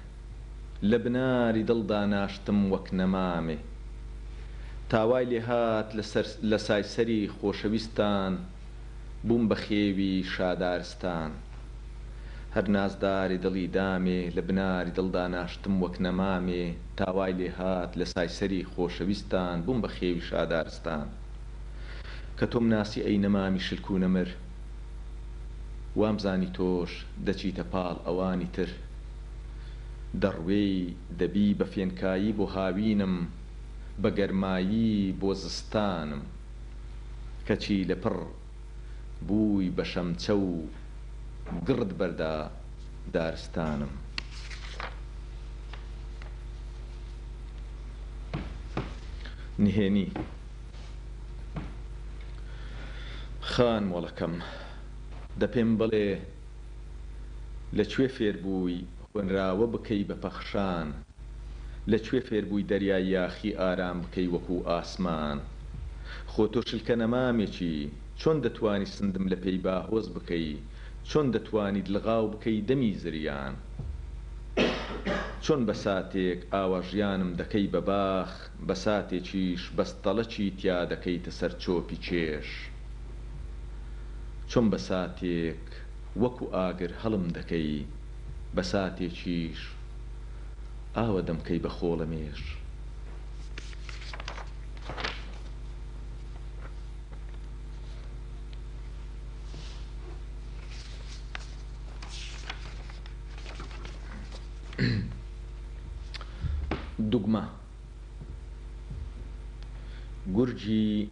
لە بناری دڵدا ناشتم وەک نەمامێ تا وای لێ هات لە سای سەری خۆشەویستان بووم بە خێوی شادارستان هەر نازدارێ دڵی دامێ لە بناری دڵدا ناشتم وەک نەمامێ تا وای لێ هات لە سای سەری خۆشەویستان بووم بە خێوی شادارستان کە تۆم ناسی ئەی نەمامی شلکو نەمر. وامزانی تۆش دەچیتە پاڵ ئەوانی تر دەڕوێی دەبی بە فێنکایی بۆ هاوینم بە گەرمایی بۆ زستانم کەچی لە پڕ بووی بە شەمچە و گڕت بەردا دارستانم. نهێنی. خان مۆڵەکەم دە پێم بڵێ لە کوێ فێر بووی هۆنراوە بکەی بە پەخشان لە کوێ فێر بووی دەریای یاخی ئارام بکەی وەکو ئاسمان خۆ تۆ شلکە نەمامێکی چۆن دەتوانی سندم لە پێی باهۆز بکەی چۆن دەتوانیت لغاو بکەی دەمی زریان چۆن بە ساتێک ئاوا ژیانم دەکەی بە باخ بە ساتێکیش بەستەڵەکی تیا دەکەیتە سەر چۆپی کێش چۆن بە ساتێک وەکو ئاگر هەڵم دەکەی بە ساتێکیش ئاوە دەمکەی بە خۆڵەمێش. دوگمە. گورگی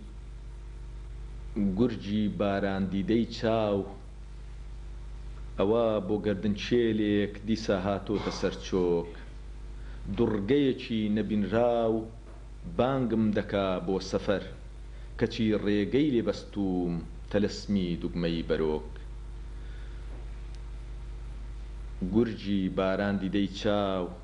گورگی باران دیدەی چاو ئەوە بۆ گەردن کێلێک دیسا هاتۆتە سەر چۆک دوڕگەیەکی نەبینراو بانگم دەکا بۆ سەفەر کەچی ڕێگەی لێ بەستووم تەلەسمی دوگمەی بەرۆک گورگی باران دیدەی چاو.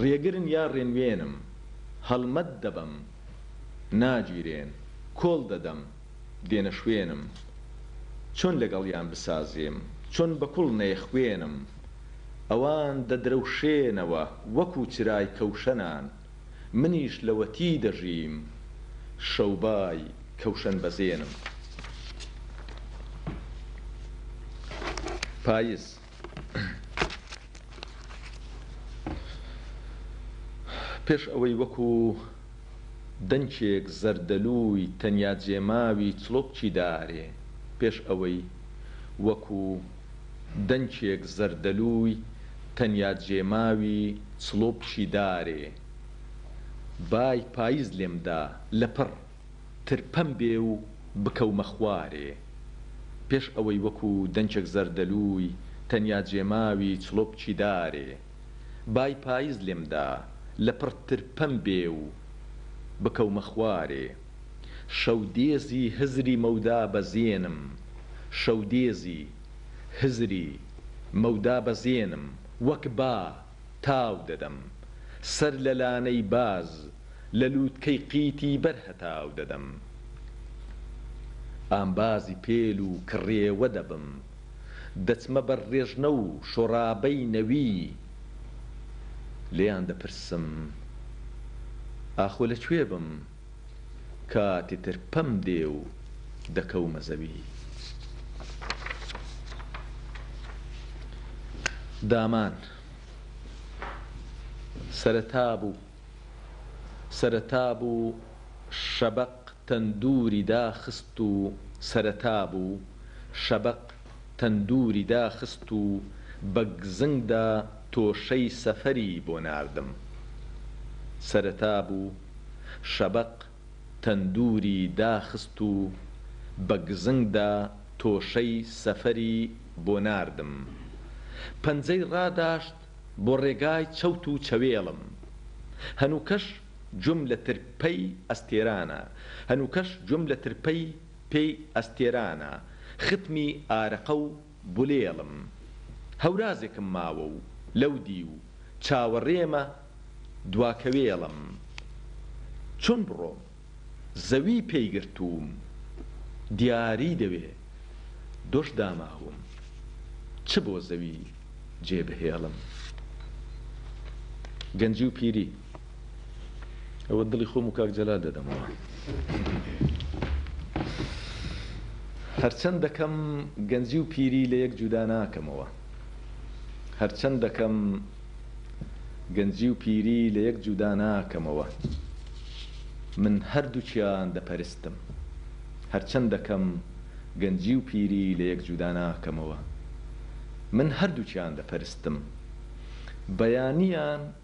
ڕێگرن یا ڕێنوێنم، هەڵمەت دەبەم ناگیرێن، کۆڵ دەدەم دێنە شوێنم، چۆن لەگەڵیان بسازێم، چۆن بە کوڵ نەیەخوێنم، ئەوان دەدرەوشێنەوە وەکوو چرای کەوشەنان، منیش لەوەتی دەژیم شەوبای کەوشەن بەزێنم. پایز. پێش ئەوەی وەکو دەنکێک زەردەلووی تەنیا جێماوی چڵۆپکی دارێ، پێش ئەوەی وەکو دەنکێک زەردەلووی تەنیا جێماوی چڵۆپکی دارێ، بای پایز لێم دا لە پڕ. ترپەم بێ و بکەومە خوارێ. پێش ئەوەی وەکو دەنکێک زەردەلووی تەنیا جێماوی چڵۆپکی دارێ. بای پایز لێم دا لەپڕ ترپەم بێ و بکەومە خوارێ. شەو دێزی هزری مەودا بەزێنم، شەو دێزی هزری مەودا بەزێنم وەک با. تاو دەدەم سەر لە لانەی باز لە لووتکەی قیتی بەر هەتاو دەدەم ئامبازی پێل و کڕێوە دەبم دەچمە بەر ڕێژنە و شۆڕابەی نەوی لێیان دەپرسم ئاخۆ لە کوێ بم؟ کاتی تر پەم دێ و دەکەومە زەوی. دامان سەرەتا بوو سەرەتا بوو شەبەق تەندووری داخست و سەرەتا بوو شەبەق تەندووری داخست و بە گزنگدا تۆشەی سەفەری بۆ ناردم سەرەتا بوو شەبەق تەندووری داخست و بە گزنگدا تۆشەی سەفەری بۆ ناردم. پەنجەی ڕاداشت بۆ ڕێگای چەوت و چەوێڵم. هەنووکەش گوێم لە ترپەی ئەستێرانە. هەنووکەش گوێم لە ترپەی پێی ئەستێرانە. ختمی ئارەقە و بولێڵم هەورازێکم ماوە و لەو دیو چاوەڕێمە دواکەوێڵم چون بڕۆم زەوی پێی گرتووم دیاری دەوێ دۆش داماوم چ بۆ زەوی جێ بهێڵم گەنجی و پیری. ئەوە دڵی خۆم و کاک جەلال دەدەمەوە. هەرچەند دەکەم گەنجی و پیری لە یەک جودا ناکەمەوە. هەرچەند دەکەم گەنجی و پیری لە یەک جودا ناکەمەوە. من هەردووکیان دەپەرستم. هەرچەند دەکەم گەنجی و پیری لە یەک جودا ناکەمەوە. من هەردووکیان دەپەرستم. بەیانیان.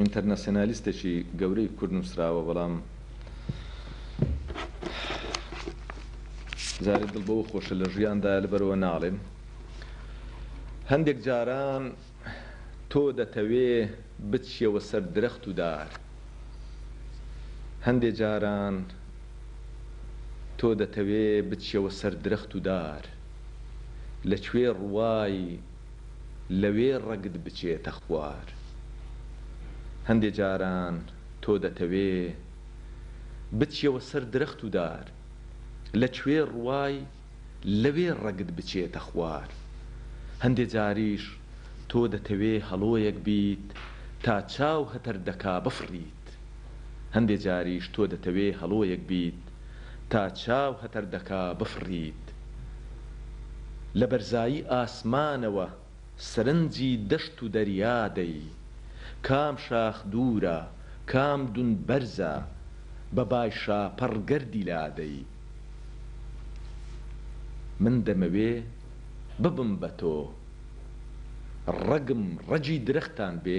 ئینتەرناسیۆنالیستێکی گەورەی کورد نووسراوە، بەڵام جارێ دڵ بەوە خۆشە لە ژیاندا لەبەرەوە ناڵێم. هەندێک جاران تۆ دەتەوێ بچیەوە سەر درەخت و دار، هەندێ جاران تۆ دەتەوێ بچیەوە سەر درەخت و دار، لە کوێ ڕووای لەوێ ڕەگت بچێتە خوار هەندێ جاران تۆ دەتەوێ بچیەوە سەر درەخت و دار لە کوێ ڕوای لەوێ ڕەگت بچێتە خوار هەندێ جاریش تۆ دەتەوێ هەڵۆیەک بیت تا چاو هەتەر دەکا بفڕیت. دەکەیت هەندێ جاریش تۆ دەتەوێ هەڵۆیەک بیت تا چاو هەتەر دەکا بفڕیت لە بەرزایی ئاسمانەوە سەرنجی دەشت و دەریا دەی کام شاخ دوورە کام دون بەرزە بە بای شاپەڕ گەردی لا دەی من دەمەوێ ببم بە تۆ ڕەگم ڕەگی درەختان بێ.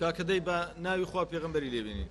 کاکە دەی بە ناوی خوا پێغمبەری لێبینین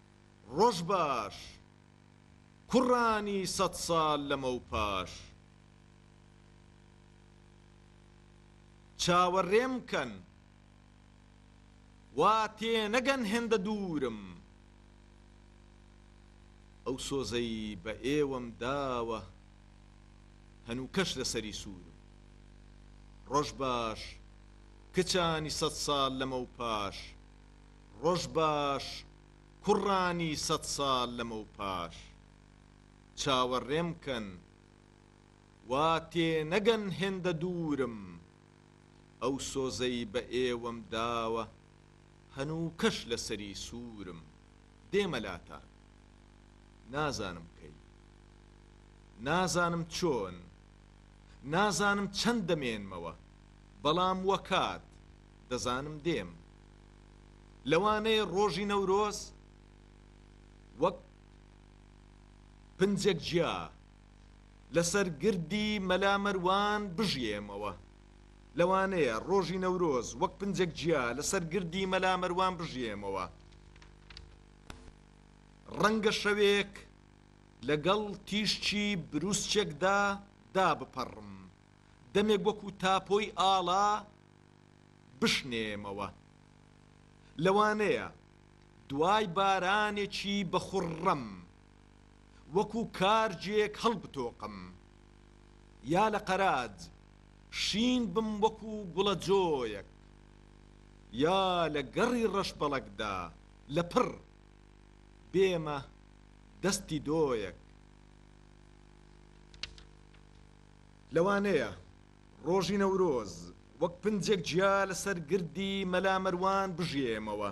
ڕۆژ باش کوڕانی سەد ساڵ لەمەو پاش چاوەڕێم کەن وا تێنەگەن هێندە دوورم ئەو سۆزەی بە ئێوەم داوە هەنووکەش لەسەری سوورم ڕۆژ باش کچانی سەد ساڵ لەمەو پاش ڕۆژ باش کوڕانی سەد ساڵ لەمەوپاش چاوەڕێم کەن وا تێنەگەن هێندە دوورم ئەو سۆزەی بە ئێوەم داوە هەنووکەش لەسەری سوورم دێمە لاتان نازانم کەی نازانم چۆن نازانم چەند دەمێنمەوە بەڵام وەکات دەزانم دێم. لەوانەیە ڕۆژی نەورۆز وەک پنجێک جیا لەسەر گردی مەلا مەروان بژیێمەوە. لەوانەیە ڕۆژی نەورۆز وەک پنجێک جیا لەسەر گردی مەلا مەروان بژیێمەوە. ڕەنگە شەوێک لەگەڵ تیشکی بروسکێکدا دابپەڕم. دەمێک وەکوو تاپۆی ئاڵا بشنێمەوە. لەوانەیە دوای بارانێکی بە خوڕڕەم وەکوو کارگێک هەڵبتۆقم، یا لە قەراج شین بم وەکوو گوڵە جۆیەک، یا لە گەڕی ڕەشبەڵەکدا لە پڕ بێمە دەستی دۆیەک. لەوانەیە ڕۆژی نەورۆز وەک پنجێک جیا لەسەر گردی مەلا مەروان بژیێمەوە.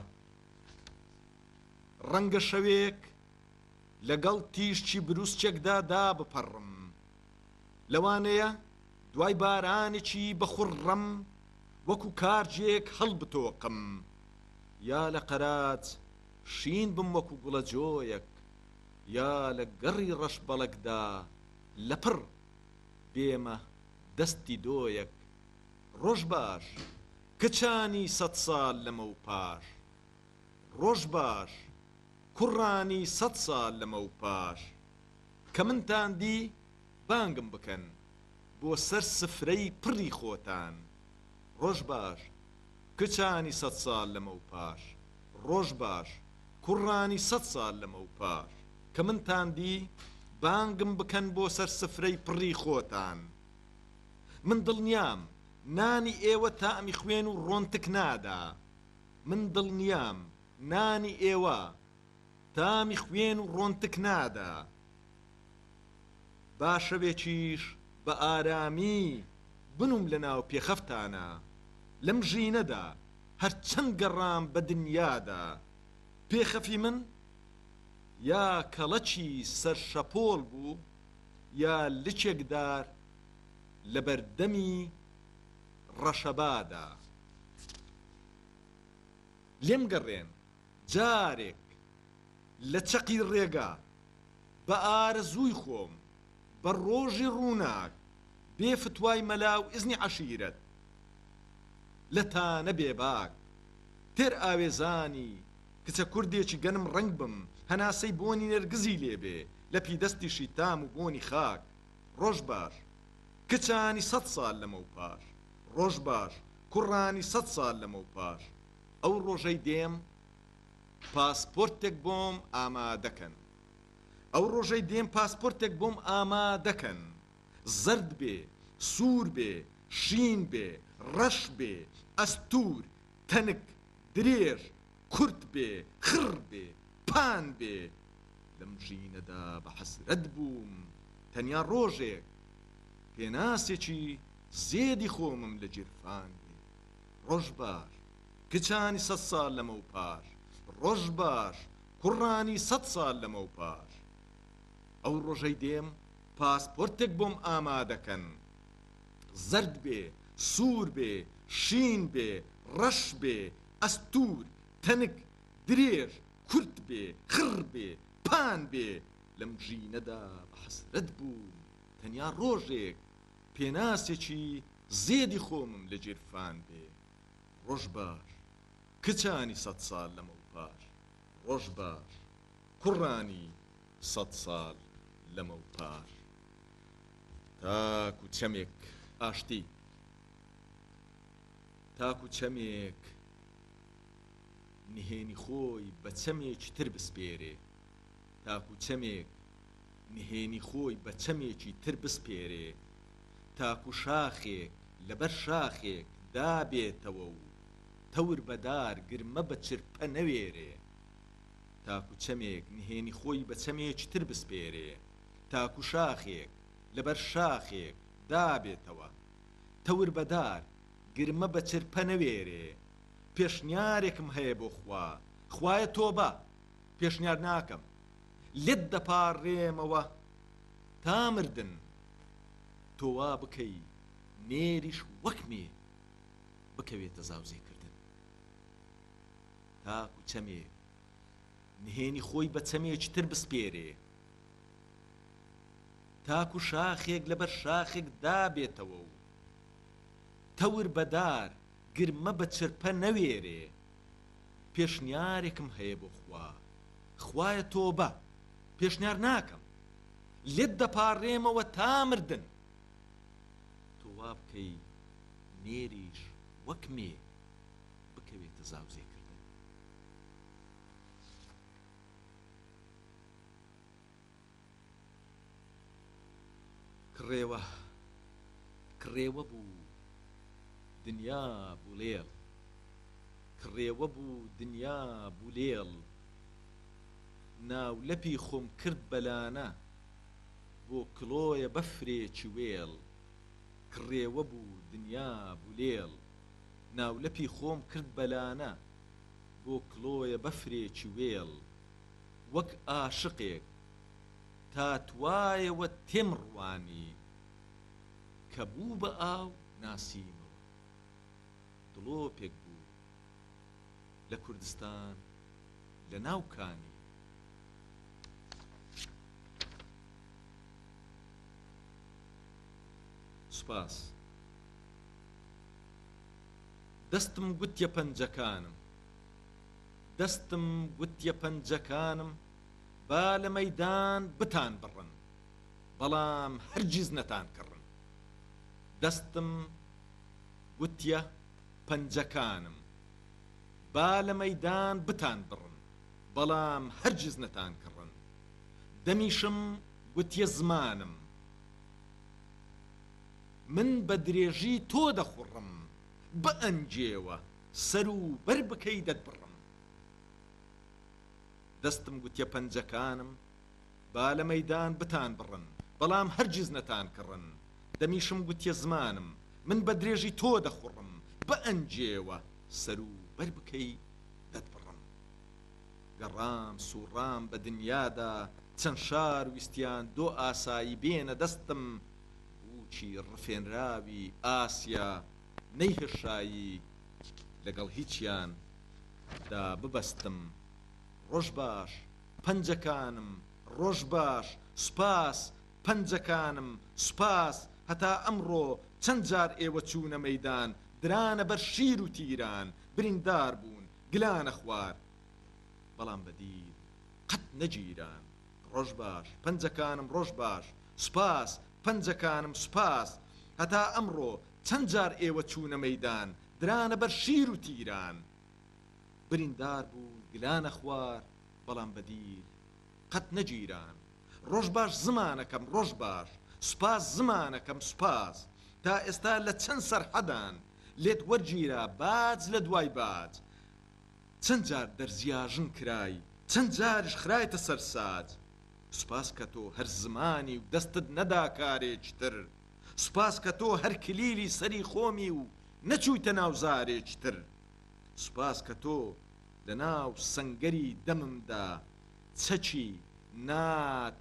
ڕەنگە شەوێک لەگەڵ تیشکی بروسکێکدا دابپەڕم. لەوانەیە دوای بارانێکی بەخوڕڕەم وەکو کارگێک هەڵبتۆقم. یا لە قەراج شین بم وەکو گوڵە جۆیەک. یا لە گەڕی ڕەش بەڵەکدا لەپڕ. دێمە دەستی دۆیەک ڕۆژ باش کچانی سەد سال لەمەو پاش ڕۆژ باش کوڕانی سەد سال لەمەو پاش کە منتان دی بانگم بکەن بۆ سەر سفرەی پڕی خۆتان ڕۆژ باش کچانی سەد سال لەمەو پاش ڕۆژ باش کوڕانی سەد سال لەمەو پاش کە منتان دی بانگم بکەن بۆ سەر سفرەی پڕی خۆتان من دڵنیام نانی ئێوە تامی خوێن و ڕۆنتک نادا من دڵنیام نانی ئێوە تامی خوێن و ڕۆنتک نادا. با شەوێکیش بە ئارامی بنووم لە ناو پێخەفتانە. لەم ژینەدا، هەرچەند گەڕام بە دنیادا، پێخەفی من یا کەڵەکی سەر شەپۆڵ بوو، یا لکێک دار لە بەردەمی ڕەشەبادا. لێم گەڕێن. جارێک لە چەقی ڕێگا بە ئارەزووی خۆم بە ڕۆژی ڕووناک بێ فتوای مەلا و ئیزنی عەشیرەت لە تانە بێباک تێر ئاوێزانی کچە کوردێکی گەنم ڕەنگ بم هەناسەی بۆنی نەرگزی لێ بێ لە پیدەستیشی تام و بۆنی خاک ڕۆژ باش کچانی سەد سال لەمەوپاش ڕۆژ باش کوڕانی سەد سال لەمەوپاش ئەو ڕۆژەی دێم پاسپۆرتێک بۆم ئامادەکەن ئەو ڕۆژەی دێم پاسپۆرتێک بۆم ئامادەکەن زەرد بێ سوور بێ شین بێ ڕەش بێ ئەستوور تەنک درێژ کورت بێ خڕ بێ پان بێ لەم ژینەدا بە حەسرەت بووم تەنیا ڕۆژێک پێناسێکی زێدی خۆمم لە گیرفان بێ ڕۆژ باش، کچانی سەد ساڵ لەمەوپاش ڕۆژ باش، کوڕانی سەد ساڵ لەمەوپاش ئەو ڕۆژەی دێم پاسپۆرتێک بۆم ئامادەکەن زەرد بێ، سوور بێ، شین بێ، ڕەش بێ، ئەستوور، تەنک، درێژ، کورت بێ، خڕ بێ، پان بێ، لەم ژینەدا بە حەسرەت بووم تەنیا ڕۆژێک، پێناسێکی زێدی خۆمم لە گیرفان بێ ڕۆژ باش کچانی سەد سال لەمەو پاش ڕۆژ باش کوڕانی سەد سال لەمەو پاش تاکو چەمێک ئاشتی تاکو چەمێک نهێنی خۆی بە چەمێکی تر بسپێرێ تاکو چەمێک نهێنی خۆی بە چەمێکی تر بسپێرێ، تاکو شاخێک لەبەر شاخێک دا بێتەوە و تەور بە دار گرمە بە چرپە نەوێرێ، تاکو چەمێک نهێنی خۆی بە چەمێکی تر بسپێرێ، تاکو شاخێک لەبەر شاخێک دا بێتەوە، تەور بە دار گرمە بە چرپە نەوێرێ، پێشنیارێکم هەیە بۆ خوا، خوایە تۆبە! پێشنیار ناکەم لێت دەپاڕێمەوە تا مردن تۆ وا بکەی نێریش وەک مێ بکەوێتە زاوزێ کردن تاکو چەمێ نهێنی خۆی بە چەمێکی تر بسپێرێ تاکو شاخێک لەبەر شاخێک دابێتەوە و تەور بەدار گرمە بە چرپە نەوێرێ. پێشنیارێکم هەیە بۆ خوا. خوایە تۆبە. پێشنیار ناکەم. لێت دەپاڕێمەوە تا مردن. تۆ وابکەی نێریش وەک مێ بکەوێتە زاوزێ کردن. کڕێوە کڕێوە بوو دنیا بوولێڵ کڕێوە بوو دنیا بوولێڵ ناولەپی خۆم کرد بە لانە بۆ کڵۆیە بەفرێکی وێڵ کڕێوە بوو دنیا بوولێڵ ناولەپی خۆم کرد بە لانە بۆ کڵۆیە بەفرێکی وێڵ وەک ئاشقێک تا توایەوە تێم ڕوانی کە بوو بە ئاو ناسیمەوە دڵۆپێک بوو لە کوردستان لە ناو کانی سوپاس دەستم گوتیە پەنجەکانم. دەستم گوتیە پەنجەکانم با لە مەیدان بتان بڕن بەڵام هەرگیز نەتان کڕن دەستم گوتیە پەنجەکانم با لە مەیدان بتان بڕن بەڵام هەرگیز نەتان کڕن دەمیشم گوتیە زمانم من بە درێژی تۆ دەخوڕم بئەنگێوە سەرو بەر بکەی دەتبڕم. دەستم گوتیە پەنجەکانم با لە مەیدان بتان بڕن بەڵام هەرگیز نەتان کڕن. دەمیشم گوتیە زمانم من بە درێژی تۆ دەخوڕم بەئەنگێوە سەرو بەر بکەی دەتبڕم. گەڕام سوڕام بە دنیادا چەند شار ویستیان دۆ ئاسایی بێنە دەستم بوکی ڕفێنراوی ئاسیا. نەیهشایی لەگەڵ هیچیان دا ببەستم ڕۆژ باش پەنجەکانم ڕۆژ باش سوپاس پەنجەکانم سوپاس هەتا ئەمڕۆ چەند جار ئێوە چوونە مەیدان درانە بەر شیر و تیران بریندار بوون گلانە خوار بەڵام بە دیل قەت نەگیران ڕۆژ باش پەنجەکانم ڕۆژ باش سوپاس پەنجەکانم سوپاس هەتا ئەمڕۆ چەند جار ئێوە چوونە مەیدان درانە بەر شیر و تیران بریندار بوون گلانە خوار بەڵام بە دیل قەت نەگیران ڕۆژ باش زمانەکەم ڕۆژ باش سوپاس زمانەکەم سوپاس تا ئێستا لە چەند سەرحەدان لێت وەرگیرا باج لە دوای باج چەند جار دەرزیاژن کرای چەند جاریش خرایتە سەر ساج سوپاس کە تۆ هەر زمانی و دەستت نەدا کارێکی تر سوپاس کە تۆ هەر کلیلی سەری خۆمی و نەچوویتە ناو زارێکی تر سوپاس کە تۆ لە ناو سەنگەری دەممدا چەکی نات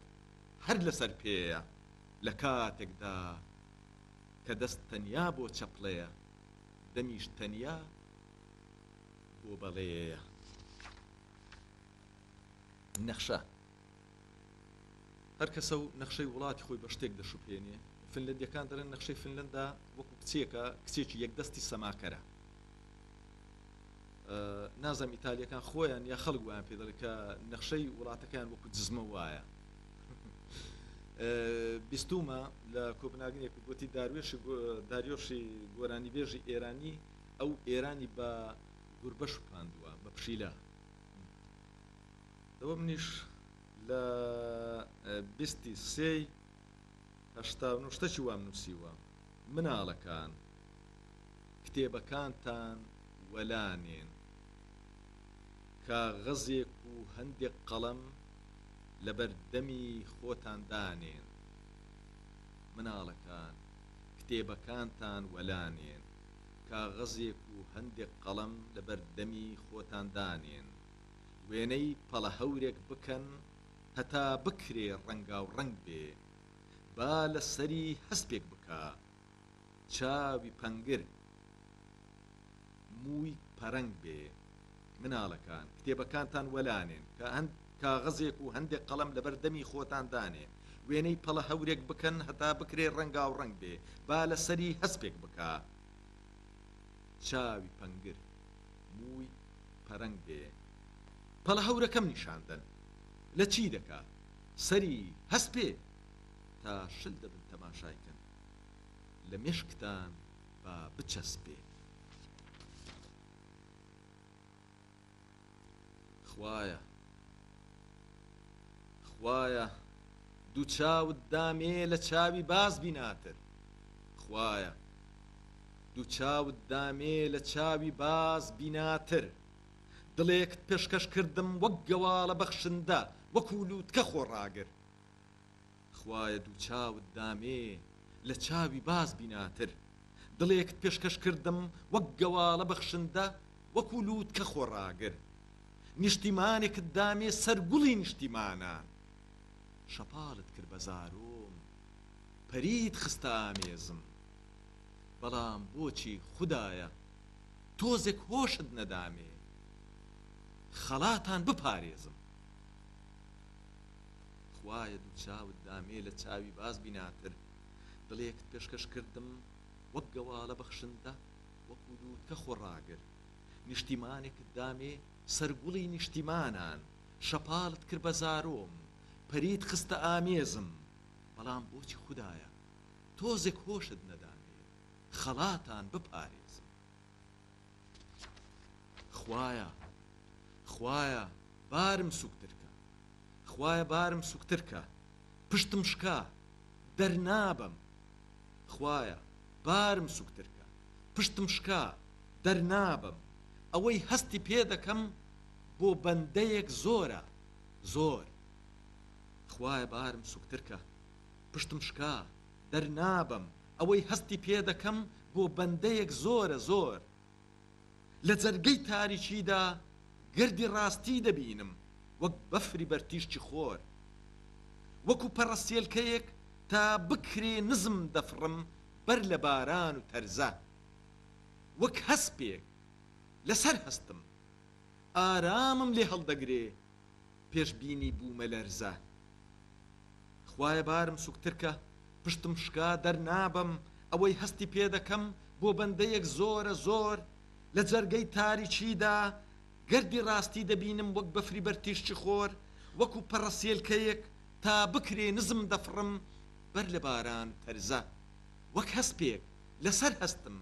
هەر لەسەر پێیە لە کاتێکدا کە دەست تەنیا بۆ چەپڵەیە دەمیش تەنیا بۆ بەڵێیە نەخشە. هەر کەسە و نەخشەی وڵاتی خۆی بە شتێک دەشوبهێنێ، فنلەندییەکان دەڵێن نەخشەی فنلەندا وەکو کچێکە، کچێکی یەک دەستی سەماکەرە. نازانم ئیتالییەکان خۆیان یا خەڵک وایان پێ دەڵێت کە نەخشەی وڵاتەکەیان وەکو جزمە وایە. بیستومە لە کۆپناگنێک گوتی داروێشی داریۆشی گۆرانیبێژی ئێرانی ئەو ئێرانی بە گوربە شوپاندووە بە پشیلە دەوە منیش لە بیستی سێی هەشتا و نۆ شتەکی وام نووسیوە مناڵەکان کتێبەکانتان وەلانێن کاغەزێک و هەندێک قەڵەم لەبەر دەمی خۆتان دانێن مناڵەکان کتێبەکانتان وەلانێن کاغەزێک و هەندێک قەڵەم لەبەر دەمی خۆتان دانێن وێنەی پەڵە هەورێک بکەن هەتا بکرێ ڕەنگاو ڕەنگ بێ با لە سەری هەسپێک بکا چاوی پەنگر مووی پەرەنگ بێ مناڵەکان کتێبەکانتان وەلانێن کە هەند کاغەزێک و هەندێک قەڵەم لەبەر دەمی خۆتان دانێ وێنەی پەڵە هەورێک بکەن هەتا بکرێ ڕەنگاو ڕەنگ بێ با لە سەری هەسپێک بکا چاوی پنگر مووی پەرەنگ بێ پەڵە هەورەکەم نیشان دەن لە چی دەکا سەری هەس پێ تا شل دەبن تەماشای کەن لە مێشکتان با بچەس پێ. خوایە خوایە دوو چاوت دامێ لە چاوی باز بیناتر خوایە دوو چاوت دامێ لە چاوی باز بیناتر دڵێکت پێشکەش کردم وەک گەواڵە بەخشندە وەکو لووتکە خۆڕاگر خوایە دوو چاوت دامێ لە چاوی باز بیناتر دڵێکت پێشکەش کردم وەک گەواڵە بەخشندە وەکو لووتکە خۆڕاگر نیشتیمانێکت دامێ سەر گوڵی نیشتیمانان شەپاڵت کرد بە زارۆم پەریت خستە ئامێزم بەڵام بۆچی خودایە تۆزێک هۆشت نەدامێ خەڵاتان بپارێزم. خوایە دوو چاوت دامێ لە چاوی باز بیناتر دڵێکت پێشکەش کردم وەک گەواڵە بەخشندە وەکو لووتکە خۆڕاگر نیشتیمانێکت دامێ سەر گوڵی نیشتیمانان شەپاڵت کرد بە زارۆم پەریت خستە ئامێزم بەڵام بۆچی خودایە تۆزێک هۆشت نەدامێ خەڵاتان بپارێزم. خوایە خوایە بارم سوکتر کە خوایە بارم سوکتر کە پشتم شکا دەرنابەم خوایە بارم سوکتر کە پشتم شکا دەرنابەم ئەوەی هەستی پێ دەکەم بۆ بەندەیەک زۆرە زۆر خوایە بارم سوکتر کە پشتم شکا دەرنابەم ئەوەی هەستی پێ دەکەم بۆ بەندەیەک زۆرە زۆر لە جەرگەی تاریکیدا گردی ڕاستی دەبینم وەک بەفری بەر تیشکی خۆر وەکو پەڕەسێلکەیەک تا بکرێ نزم دەفڕم بەر لە باران و تەرزە وەک هەسپێک لەسەر هەستم ئارامم لێ هەڵدەگرێ پێش بینی بومەلەرزە خوایە بارم سوکترکە پشتم شکا دەرنابەم ئەوەی هەستی پێدەکەم بۆ بەندەیەک زۆرە زۆر لە جەرگەی تاریکیدا گەردی ڕاستی دەبینم وەک بەفری بەر تیشکی خۆر وەکو پەڕەسێلکەیەک تا بکرێ نزم دەفڕم بەر لە باران تەرزە وەک هەسپێک لەسەر هەستم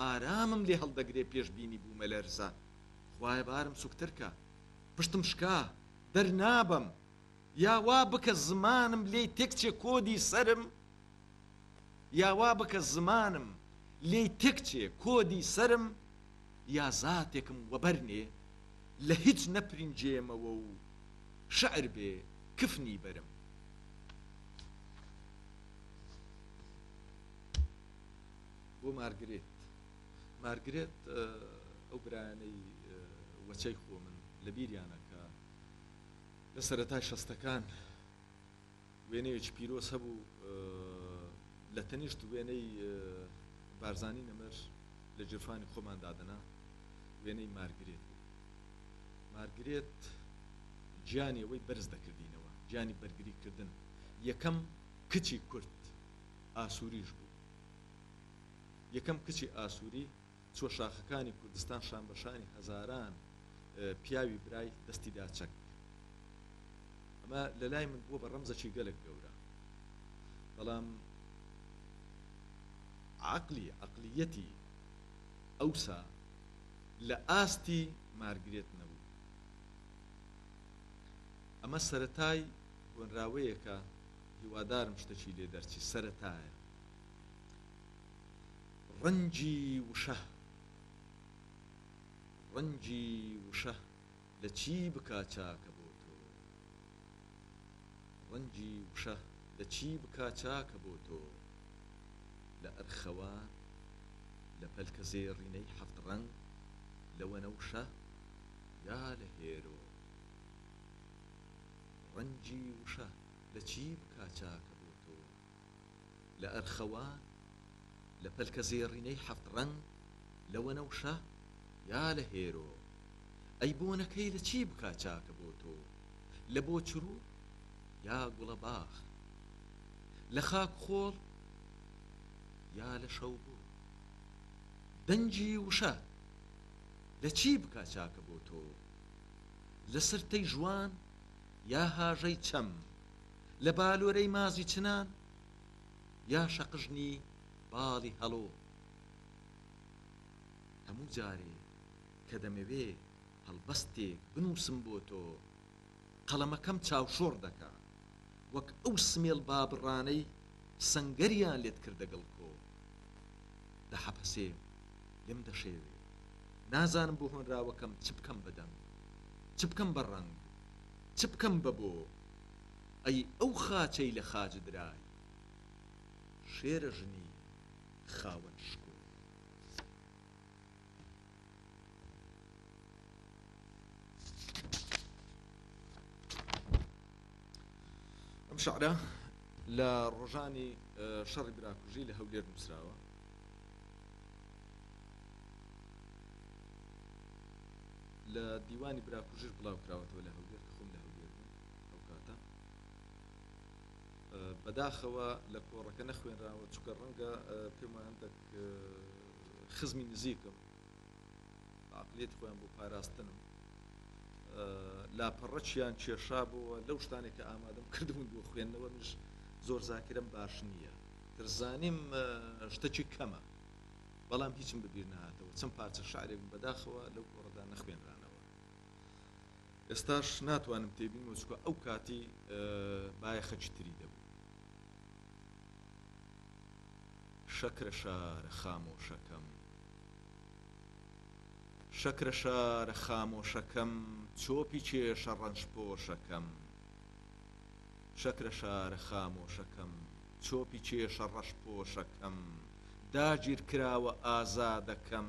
ئارامم لێ هەڵدەگرێ پێش بینی بومەلەرزە خوایە بارم سوکترکە پشتم شکا دەرنابەم یا وا بکە زمانم لێی تێکچێ کۆدی سەرم یا وا بکە زمانم لێی تێکچێ کۆدی سەرم یا زاتێکم وەبەرنێ لە هیچ نەپرینجێمەوە و شعر بێ کفنی بەرم بۆ مارگرێت مارگرێت ئەو برایانەی وەچەی خۆمن لەبیریانە کە لە سەرەتای شەستەکان وێنەیەکی پیرۆز هەبوو لە تەنیشت وێنەی بارزانی نەمر لە جرفانی خۆمان دادەنا وێنەی مارگرێت بوو مارگرێت گیانی ئەوەی بەرز دەکردینەوە گیانی بەرگریکردن یەکەم کچی کورد ئاسووریش بوو یەکەم کچی ئاسوری چوە شاخەکانی کوردستان شان بە شانی هەزاران پیاوی برای دەستی دا چەک ئەمە لە لای من بووە بە ڕەمزەکی گەلک گەورە بەڵام عقلی عقلیەتی ئەوسا لە ئاستی مارگرێت نەبوو ئەمە سەتای هۆنراوەیەکە هیوادارم شتەکی لێ دەرچی سەتایە ڕەنجی وشە ڕەنجی وشە لە چی بکا چاکە بۆ تۆ ڕەنجی وشە لە چی بکا چاکە بۆ تۆ لە ئەرخەوە لە پەلکە زێڕینەی حەفت ڕەنگ لە وەنەوشە یا لە هێرۆ ڕەنجی وشە لە چی بکا چاکە بۆ تۆ. لە ئەرخەوا، لە پەلکە زێڕینەی هەفت ڕەنگ، لە وەنەوشە یا لە هێرۆ؟ ئەی بۆنەکەی لە چی بکا چاکە بۆ تۆ؟ لە بۆچرو یا گوڵەباخ؟ لە خاک خۆڵ یا لە شەوبۆ؟ دەنگی وشە لە چی بکا چاکە بۆ تۆ؟ لە سرتەی ژوان یا هاژەی چەم؟ لە بالۆرەی مازی چنان یا شەقژنی باڵی هەڵۆ هەموو جارێ کە دەمەوێ هەڵبەستێک بنووسم بۆ تۆ قەڵەمەکەم چاوشۆڕ دەکا وەک ئەو سمێڵ بابڕانەی سەنگەریان لێت کردە گەڵ کۆ دە حەپەسێ لێم دەشێوێ نازانم بۆ هۆنراوەکەم چ بکەم بەدەم چ بکەم بە ڕەنگ چ بکەم بە بۆ ئەی ئەو خاچەی لە خاچ درای شێرە ژنی خاوەن شکۆ. ئەم شعرە لە ڕۆژانی شەڕی براکوژی لە هەولێر نووسراوە لە دیوانی براکوژش بڵاو کراوەتەوە لە هەولێر کە خۆم لە هەولێر بووم ئەو کاتە بەداخەوە لە کۆڕەکە نەخوێنراوە چکە ڕەنگە پێمان دەک خزمی نزیکم عقلێت خۆیان بۆ پاراستنم لاپەڕەچیان کێشا بووە لەو شتانێک کە ئامادەم کردبوون بۆ خوێندنەوە منش زۆر زاکرم باش نییە ترزانیم شتەکی کەمە بەڵام هیچم ببیر نهاتەوە چەند پارچە شعرێکم بەداخەوە لەو کۆڕدا نەخوێنرانەوە ئێستاش ناتوانم تێبینمەوە چکە ئەو کاتی بایەخەکی تری دەبوو شەکرە شارە خامۆشەکەم شەکرە شارە خامۆشەکەم چۆپی کێشە ڕەنج پۆشەکەم شەکرە شارە خامۆشەکەم چۆپی کێشە ڕەش پۆشەکەم داگیر کراوە ئازادەکەم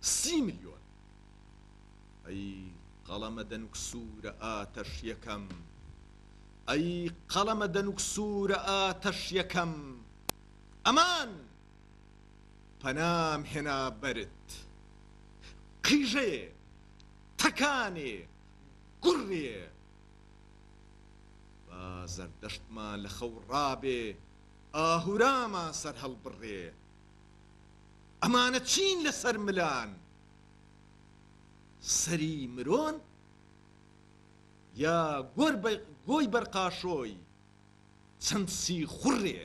سی ملیۆن ئەی قەڵەمە دەنوک سوورە ئاتەش یەکەم ئەی قەڵەمە دەنوک سوورە ئاتەش یەکەم ئەمان پەنام هێنا بەرت قیژەێ تەکانێ گوڕێ با زەردەشتمان لە خەو ڕابێ ئاهورامان سەرهەڵبڕێ ئەمانە چین لەسەر ملان سەری مرۆن یا گۆی بەرقاشۆی چەند سیخوڕێ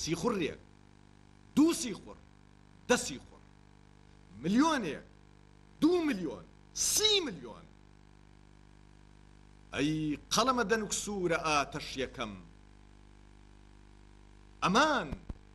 سیخوڕێک دوو سیخوڕ دە سیخوڕ ملیۆنێک دوو ملیۆن سی ملیۆن ئەی قەڵەمە دەنوکسورە ئاتەش یەکەم ئەمان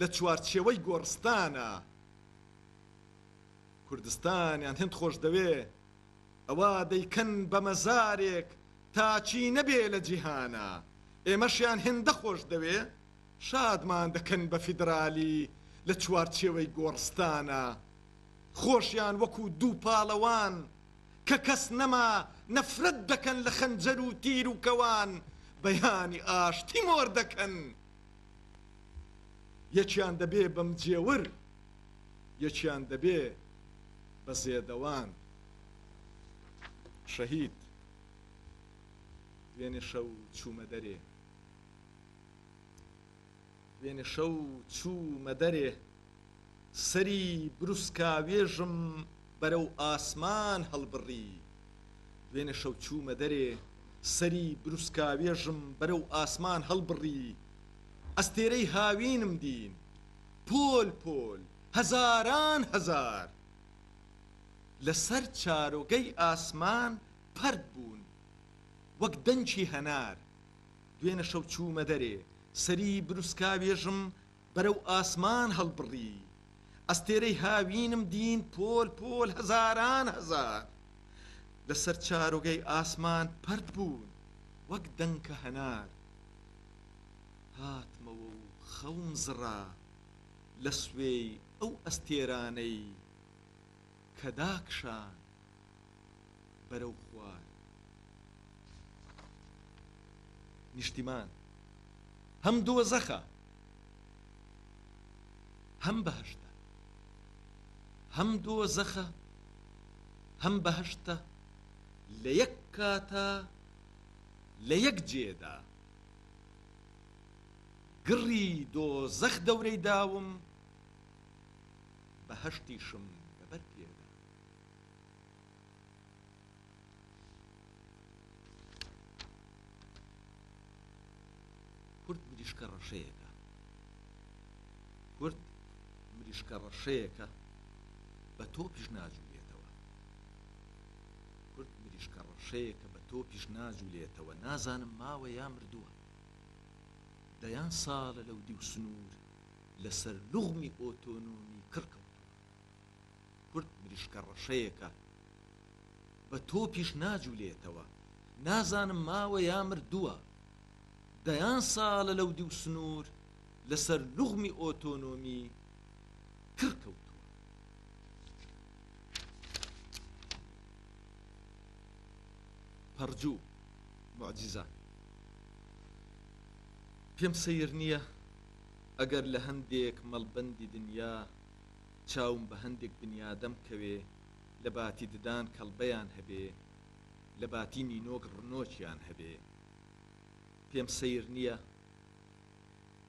لە چوارچێوەی گۆڕستانە کوردستانیان هێند خۆشدەوێ ئەوە دەیکەن بە مەزارێک تا چی نەبێ لە جیهانا ئێمەشیان هێندە خۆشدەوێ شادمان دەکەن بە فیدرالی لە چوارچێوەی گۆڕستانە خۆشیان وەکو دوو پاڵەوان کە کەس نەما نەفرەت دەکەن لە خەنجەر و تیر و کەوان بەیانی ئاشتی مۆر دەکەن یەکیان دەبێ بە مجێور، یەکیان دەبێ بە زێدەوان. شەهید، دوێنێ شەو چوومە دەرێ. سەری بروسکاوێژم بەرەو ئاسمان هەڵبڕی دوێنێ شەو چوومە دەرێ سەری بروسکاوێژم بەرەو ئاسمان هەڵبڕی ئەستێرەی هاوینم دین پۆل پۆل هەزاران هەزار لەسەر چارۆگەی ئاسمان پەرد بوون وەک دەنکی هەنار دوێنێ شەو چوومە دەرێ سەری بروسکاوێژم بەرەو ئاسمان هەڵبڕی. ئەستێرەی هاوینم دین پۆل پۆل هەزاران هەزار لە سەر چارۆگەی ئاسمان پەرت بوون وەک دەنکە هەنار. هاتمەوە و خەوم زڕا لە سوێی ئەو ئەستێرانەی کە داکشان بەرەو خوار. نیشتیمان هەم دۆزەخە هەم بەهەشتە. هەم دۆزەخە هەم بەهەشتە لە یەک کاتا لە یەک جێدا. گڕی دۆزەخ دەورەی داوم. بەهەشتیشم لەبەر پێدا. کورد مریشکە ڕەشەیەکە کورد مریشکە ڕەشەیەکە بە تۆپیش ناجولێتەوە کورد مریشکە ڕەشەیەکە بە تۆپیش ناجولێتەوە نازانم ماوە یا مردووە دەیان ساڵە لەو دیو سنوور لەسەر لوغمی ئۆتۆنۆمی کڕ کەوتووە. کورد مریشکە ڕەشەیەکە، بە تۆپیش ناجولێتەوە. نازانم ماوە یا مردووە. دەیان ساڵە لەو دوو سنوور لەسەر لوغمی ئۆتۆنۆمی کڕ کەوتووە. پەڕجوو موعجیزان پێم سەیر نییە. ئەگەر لە هەندێک مەڵبەندی دنیا چاوم بە هەندێک بنیادەم کەوێ لە باتی ددان کەڵبەیان هەبێ لە باتی نینۆک ڕنۆکیان هەبێ پێم سەیر نیە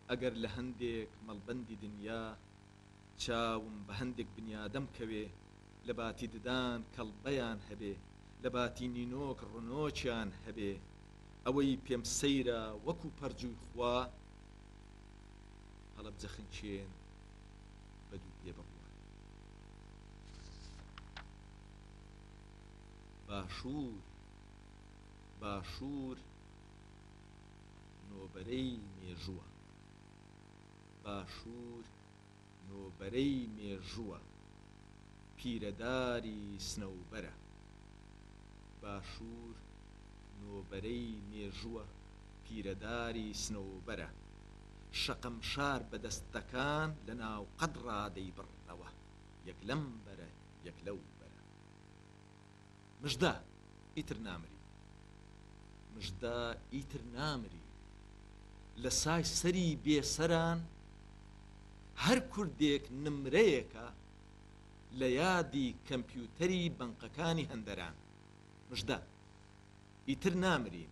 ئەگەر لە هەندێک مەڵبەندی دنیا چاوم بە هەندێک بنیادەم کەوێ لە باتی ددان کەڵبەیان هەبێ لە باتی نینۆک ڕنۆکیان هەبێ ئەوەی پێم سەیرە وەکو پەرجووی خوا هەڵەبجە خنکێن بە دوو پێ بڕوات باشوور باشوور نۆبەرەی مێژووە. باشوور نۆبەرەی مێژووە، پیرەداری سنەوبەرە. باشوور نۆبەرەی مێژووە، پیرەداری سنەوبەرە. شەقەمشار بە دەستەکان لە ناو قەد ڕادەیبڕنەوە، یەک لەم بەرە، یەک لەو بەرە. مژدە ئیتر نامری. مژدە ئیتر نامری. لە سای سەری بێ سەران هەر کوردێک نمرەیەکە لە یادی کەمپیوتەری بنقەکانی هەندەران. مژدە ئیتر نامرین.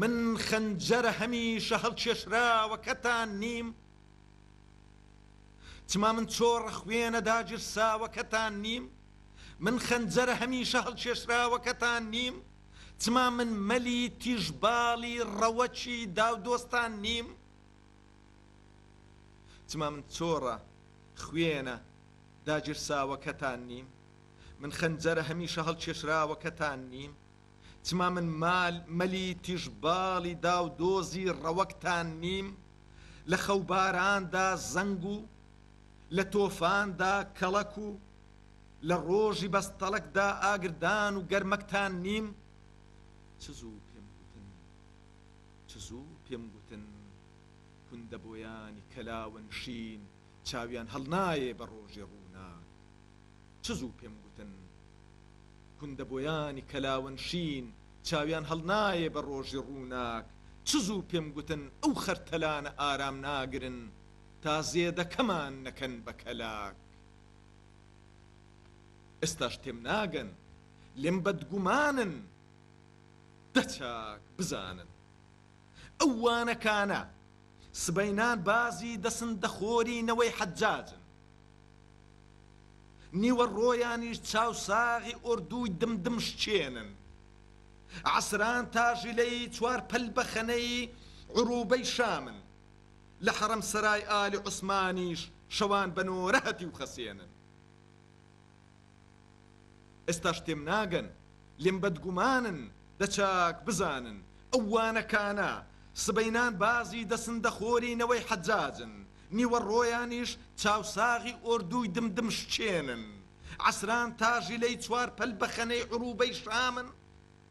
من خەنجەرە هەمیشە هەڵکێشراوەکەتان نیم؟ چما من چۆڕە خوێنە داگیرساوەکەتان نیم؟ من خەنجەرە هەمیشە هەڵکێشراوەکەتان نیم؟ چما من مەلی تیژباڵی ڕەوەکی داودۆستان نیم؟ چما من چۆڕە خوێنە داگیرساوەکەتان نیم؟ من خەنجەرە هەمیشە هەڵکێشراوەکەتان نیم؟ چما من مال مەلی تیژ باڵی داو دۆزی ڕەوەک تان نیم لە خەوباران دا زەنگ و لە تۆفان دا کەڵەک و لە ڕۆژی بەستەڵەک دا ئاگردان و گەرمەک تان نیم چ زوو پێم گوتن چ زوو پێم گوتن کوندە بۆیانی کەلاوە نشین چاویان هەڵنایێ بە ڕۆژێ ڕووناک چ زوو پێم گوتن کوندە بۆیانی کەلاوەن شین چاویان هەڵنایێ بە ڕۆژی ڕووناک چ زوو پێم گوتن ئەو خەرتەلانە ئارام ناگرن تا زێدەکەمان نەکەن بە کەلاک ئێستاش تێم ناگەن لێم بەدگومانن دە چاک بزانن ئەو وانەکانە سبەینان بازی دەسندەخۆری نەوەی حەجاجن نیوەڕۆیانیش چاوساغی ئۆردووی دم دم شکێنن. عەسران تاژیلەی چوار پەل بەخەنەی عرووبەی شامن. لە حەڕەمسەرای ئالی عوسمانیش شەوان بە نۆرە هەتیو خەسێنن. ئێستاش تێم ناگەن لێم بەدگومانن دە چاک بزانن ئەو وانەکانە سبەینان بازی دەسن دە خۆری نەوەی حەجاجن نیوە ڕۆیانیش چاوساغی ئۆردووی دم دم شکێنن عەسران تاژیلەی چوار پەل بەخەنەی عروبەی شامن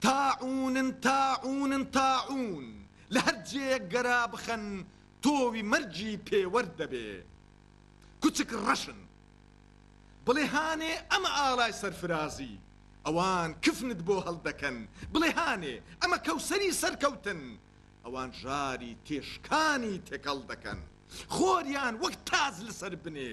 تاعوونن تاعوونن تاعوون لە هەر جێیەک گەرا بخەن تۆوی مەرگی پێوەر دەبێ کوچک ڕەشن بڵێ هانێ ئەمە ئاڵای سەرفرازی ئەوان کفنت بۆ هەڵدەکەن بڵێ هانێ ئەمە کەوسەری سەرکەوتن ئەوان ژاری تێشکانی تێکەڵ دەکەن خۆریان وەک تاج لەسەر بنێ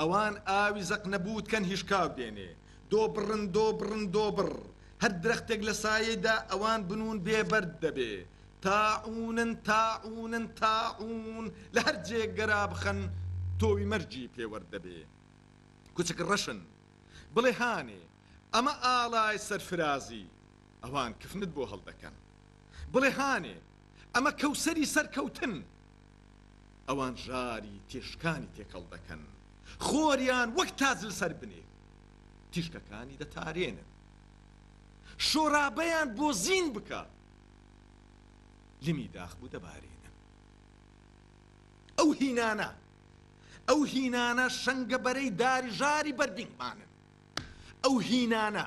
ئەوان ئاوی زەق نەبووتکەن هیشکاو دێنێ، دۆ بڕن دۆ بڕن دۆ بڕ، هەر درەختێک لە سایەیدا ئەوان بنوون بێ بەرد دەبێ، تاعوونن تاعوونن تاعوون، لە هەر جێیەک گەرا بخەن تۆوی مەرگی پێ وەرد دەبێ. کوچک ڕەشن. بڵێ هانێ، ئەمە ئاڵای سەرفرازی، ئەوان کفنت بۆ هەڵدەکەن. بڵێ هانێ. ئەمە کەوسەری سەرکەوتن. ئەوان ژاری تیشکانی تێکەڵ دەکەن، خۆریان وەک تاج لەسەر بنێ تیشکەکانی دەتارێنن. شۆرابیان بۆ زین بکە، لمی داخبوو دەبارێنن. ئەو هینانە، ئەو هینانە شەنگەبەرەی داری ژاری بەردینگمانن. ئەو هینانە.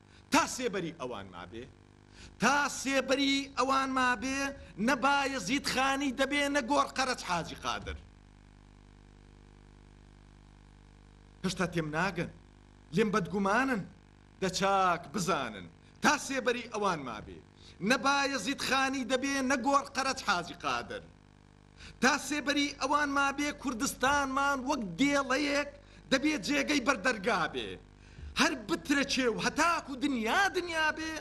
تا سێبەری ئەوان مابێ تا سێبەری ئەوان مابێ نە بایەزید خانی دەبێ نە گۆڕ قەرەج حاجی قادر هەشتا تێم ناگەن لێم بەدگومانن دەچاک بزانن تا سێبەری ئەوان مابێ نە بایەزید خانی دەبێ نە گۆڕ قەرەج حاجی قادر تا سێبەری ئەوان مابێ کوردستانمان وەک دێڵەیەک دەبێ جێگەی بەر دەرگا بێ هەر بترەچێ و هەتاکو دنیا دنیا بێ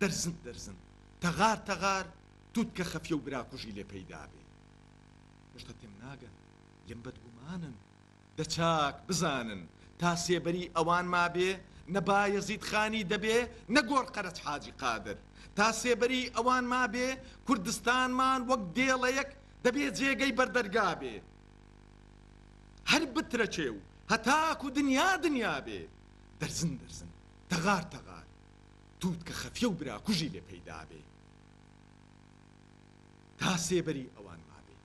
دەرزن دەرزن تەغار تەغار توتکە خەفیە و براکوژی لێ پەیدا بێ هێشتا تێم ناگەن لێم بەدگومانن دە چاک بزانن تا سێبەری ئەوان مابێ نە بایەزید خانی دەبێ نە گۆڕ قەرەج حاجی قادر تا سێبەری ئەوان مابێ کوردستانمان وەک دێڵەیەک دەبێ جێگەی بەر دەرگا بێ هەر بترەکێ و هەتاکو دنیا دنیا بێ دەرزن دەرزن تەغار تەغار تووتکە خەفیە و براکوژی لێ پەیدا بێ تا سێبەری ئەوان مابێ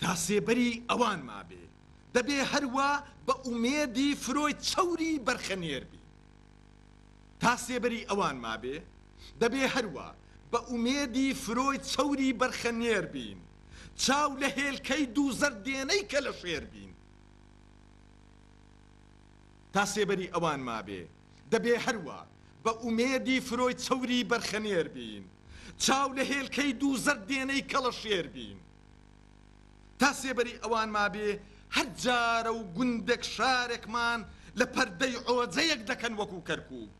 تا سێبەری ئەوان مابێ، دەبێ هەر وا بە ئومێدی فرۆی چەوری بەرخەنێر بی. تا سێبەری ئەوان مابێ، دەبێ هەر وا بە ئومێدی فرۆی چەوری بەرخەنێر بین، چاو لە هێلکەی دووزەردێنەی کەلەشێر بین. تا سێبەری ئەوان مابێ، دەبێ هەروا بە ئومێدی فرۆی چەوری بەرخەنێر بین، چاو لە هێلکەی دووزەر دێنەی کەڵەشێر بین. تا سێبەری ئەوان مابێ، هەر جارە و گوندێک شارێکمان لە پەردەی عۆجەیەک دەکەن وەکوو کەرکووک.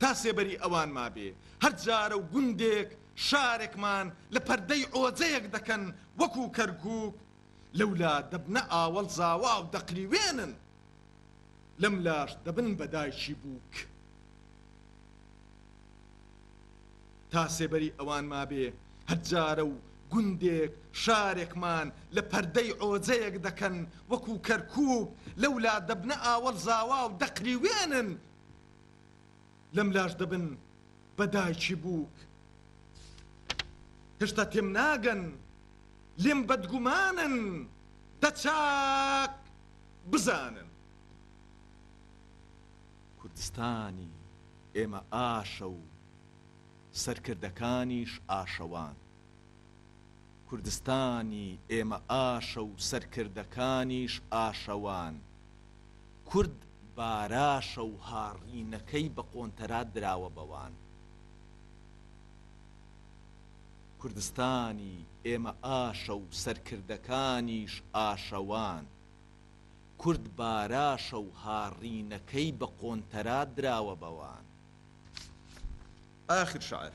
تا سێبەری ئەوان مابێ، هەر جارە و گوندێک شارێکمان لە پەردەی عۆجەیەک دەکەن وەکوو کەرکووک، لەولا دەبنە ئاوەڵ زاوا و دەقریوێنن. لەم لاش دەبن بە دایکی بووک تا سێبەری ئەوان مابێ هەر جارە و گوندێک شارێکمان لە پەردەی عۆجەیەک دەکەن وەکوو کەرکووک لەولا دەبنە ئاوەڵ زاوا و دەقریوێنن لەم لاش دەبن بە دایکی بووک هشتا تێم ناگەن لێم بەدگومانن دە چاک بزانن کوردستانی ئێمە ئاشە و سەرکردەکانیش ئاشەوان. کوردستانی ئێمە ئاشە و سەرکردەکانیش ئاشەوان، کورد باراشە و هاڕینەکەی بە قۆنتەرات دراوە بە وان. کوردستانی ئێمە ئاشە و سەرکردەکانیش ئاشەوان، کورد باراشە و هاڕینەکەی بە قۆنتەرات دراوە بە وان. ئاخر شعر.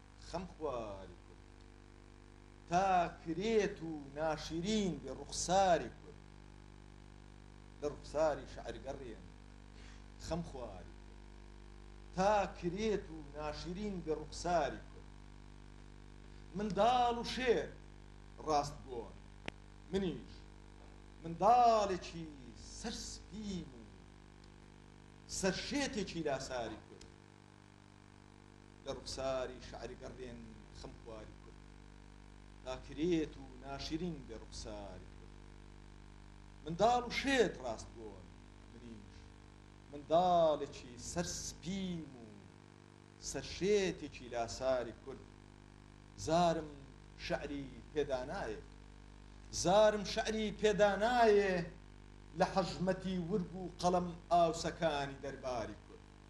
خەم خواری کورد تا کرێت و ناشرین بێ ڕوخساری کورد لە ڕوخساری شعر گەڕێن خەم خواری کورد تا کرێت و ناشرین بێ ڕوخساری کورد منداڵ و شێر ڕاست گۆن منیش منداڵێکی سەر سپیم و سەر شێتێکی لاساری کورد لە ڕوخساری شعر گەڕێن خەم خواری کورد تا کرێت و ناشرین بێ ڕوخساری کورد منداڵ و شێت ڕاست بۆن منیش منداڵێکی سەر سپیم و سەر شێتێکی لاساری کورد زارم شعری پێدانایێ زارم شعری پێدانایێ لە حەژمەتی ورگ و قەڵەم ئاوسەکانی دەرباری کورد.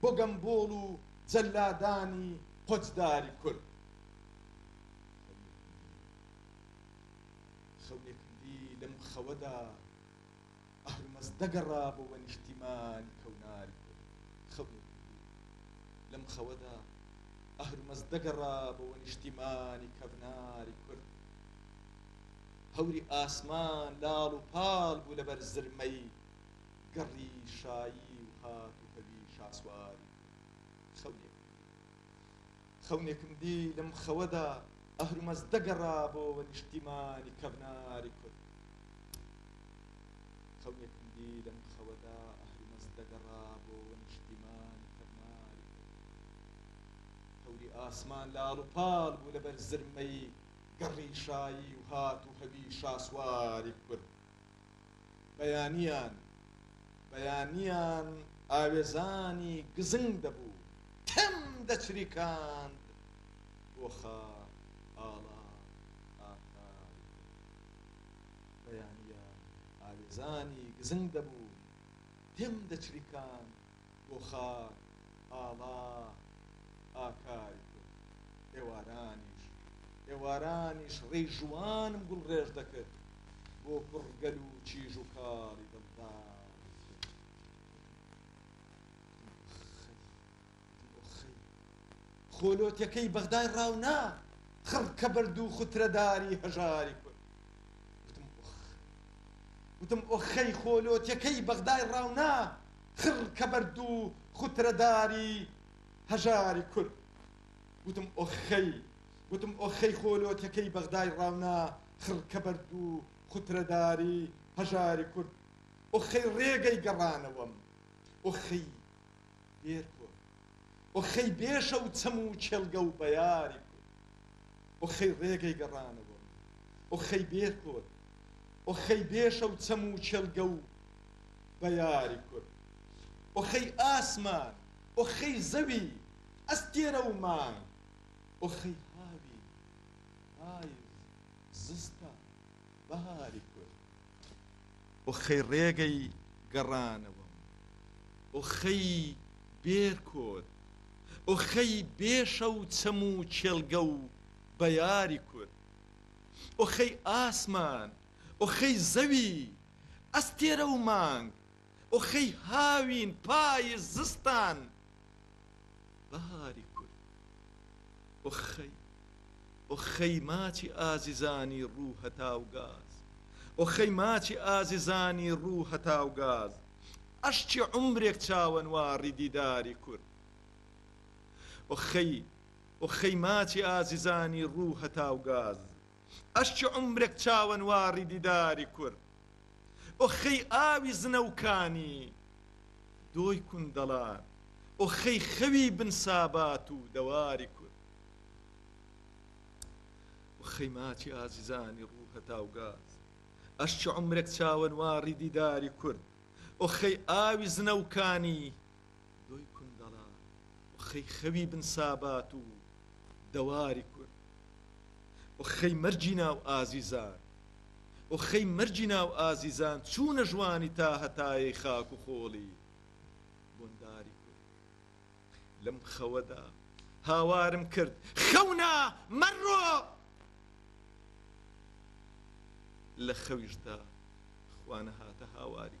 بۆ گەمبۆڵ و جەلادانی قۆچداری کورد. خەونێکم دی لەم خەوەدا ئەهرمەز دەگەڕا بۆ وەنیشتیمانی کەوناری کورد. خەونێکم دی لەم خەوەدا ئەهرمەز دەگەڕا بۆ وەنیشتیمانی کەڤناری کورد. هەوری ئاسمان لاڵ و پاڵ بوو لەبەر زرمەی گەڕی شایی و هات و هەوی شاسواری کرد. خەونێکم دی. خەونێکم دی لەم خەوەدا ئەهرمەز دەگەڕا بۆ نیشتیمانی کەڤناری کورد. خەونێکم دی لەم خەوەدا ئەهرمەز دەگەڕا بۆ نیشتیمانی کەڤناری کورد. هەوری ئاسمان لاڵ و پاڵ بوو لەبەر زرمەی گەڕی شایی و هات و هەوی شاسواری کورد. بەیانیان بەیانیان ئاوێزانی گزنگ دەبوو تەم دەچریکاند بۆ خاک ئاڵا ئاکاری کرد بەیانیان ئاوێزانی گزنگ دەبوو تەم دەچریکاند بۆ خاک ئاڵا ئاکار کرد ئێوارانیش ئێوارانیش ڕێی ژوانم گوڵ ڕێژ دەکرد بۆ کوڕگەل و چیژ و کاڵی دڵدار خۆلۆتەکەی بەغدای ڕاونا خڕکە بەرد و خوترەداری هەژاری کورد وتم ئۆخەی خۆلۆتەکەی بەغدای ڕاونا خڕ کە بەرد و خوترەداری هەژاری کورد گوتم ئۆخەی گوتم ئۆخەی خۆ لۆتەکەی بەغدای ڕاونا خڕ کە بەرد و خوترەداری هەژاری کورد ئۆخەی ڕێگەی گەڕانەوەم ئۆخەی دێرکۆ ئۆخەی بێشە و چەم و کێڵگە و بەیاری کورد ئۆخەی ڕێگەی گەڕانەوە و ئۆخەی بێ کۆد ئۆخەی بێشە و چەم و کێڵگە و بەیاری کورد ئۆخەی ئاسمان ئۆخەی زەوی ئەستێرە و مانگ ئۆخەی هاوین پایز زستان بەهاری کورد. ئۆخەی ڕێگەی گەڕانەوەم، ئۆخەی بێر کۆد، ئۆخەی بێ شەو چەم و کێڵگە و بەیاری کورد. ئۆخەی ئاسمان، ئۆخەی زەوی، ئەستێرە و مانگ، ئۆخەی هاوین، پایز، زستان، بەهاری کورد. ئۆخەی، ئۆخەی ماچی ئازیزانی ڕوو هەتاو گاز. ئۆخەی ماچی ئازیزانی ڕوو هەتاو گاز. ئەشقی عومرێک چاوەنواڕی دیداری کورد. ئۆخەی، ئۆخەی ماچی ئازیزانی ڕوو هەتاو گاز. ئەش چ عومرێک چاوەنواڕی دیداری کور ئۆ خەی ئاوی زنەوکانی دۆی کوندەڵان ئۆ خەی خەوی بن سابات و دەواری کور ئۆ خەی ماچی ئازیزانی ڕوو هەتاو گاز ئەش چ عومرێک چاوەنواڕی دیداری کور ئۆ خەی ئاوی زنەوکانی دۆی کوندەڵە و خەی خەوی بن سابات و دەواری کورد و خەی مەرگی ناو ئازیزان و خەی مەرگی ناو ئازیزان چوونە ژوانی تا هەتایەی خاک و خۆڵی بۆنداری کورد لەم خەوەدا هاوارم کرد خەونا مەڕۆ لە خەویشدا خوا نەهاتە هاواری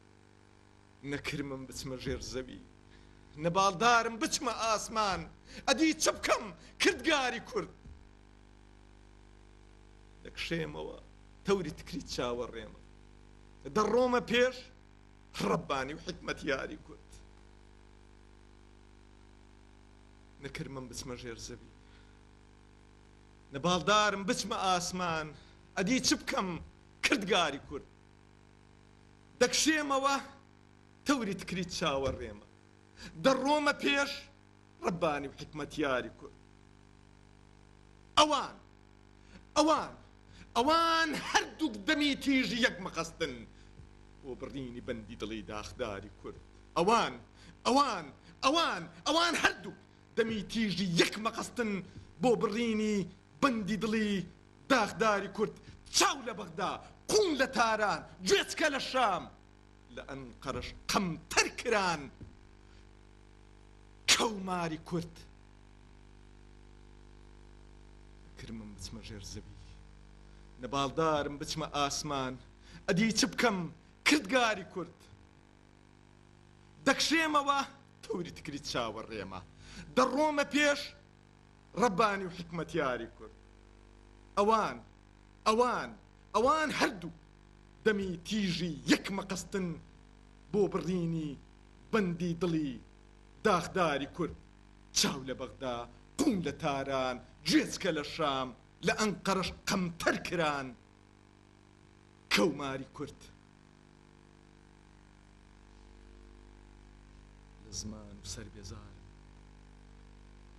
نە کرمم بچمە ژێر زەوی نە باڵدارم بچمە ئاسمان ئەدی چ بکەم کردگاری کورد دەکشێمەوە تەوری تکری چاوەڕێمە دەڕۆمە پێش ڕەبانی و حکمەتیاری کورد نەکرمم بچمە ژێر زەوی نە باڵدارم بچمە ئاسمان ئەدی چ بکەم کردگاری کورد دەکشێمەوە تەوری تکریت چاوەڕێمە دەڕۆمە پێش ڕەبانی و حیکمەتیاری کورد ئەوان ئەوان ئەوان هەردووک دەمی تیژی یەک مەقەستن بۆ بڕینی بەندی دڵی داخداری کورد ئەوان ئەوان ئەوان ئەوان هەردووک دەمی تیژی یەک مەقەستن بۆ بڕینی بەندی دڵی داخداری کورد چاو لە بەغدا، قوون لە تاران، گوێچکە لە شام، لە ئەنقەرەش قەمتەر کران، کەوماری کورد ئەکرمم بچمە ژێر زەوی، نەباڵدارم بچمە ئاسمان، ئەدی چ بکەم کردگاری کورد دەکشێمەوە، تەوری تکری چاوەڕێمە، دەڕۆمە پێش. ڕەبانی و حیکمەتیاری کورد ئەوان ئەوان ئەوان هەردوو دەمی تیژی یەک مەقەستن بۆ بڕینی بەندی دڵی داخداری کورد چاو لە بەغدا قوون لە تاران گوێچکە لە شام لە ئەنقەرەش قەمتەر کران کەوماری کورد لە زمان و سەر بێزارم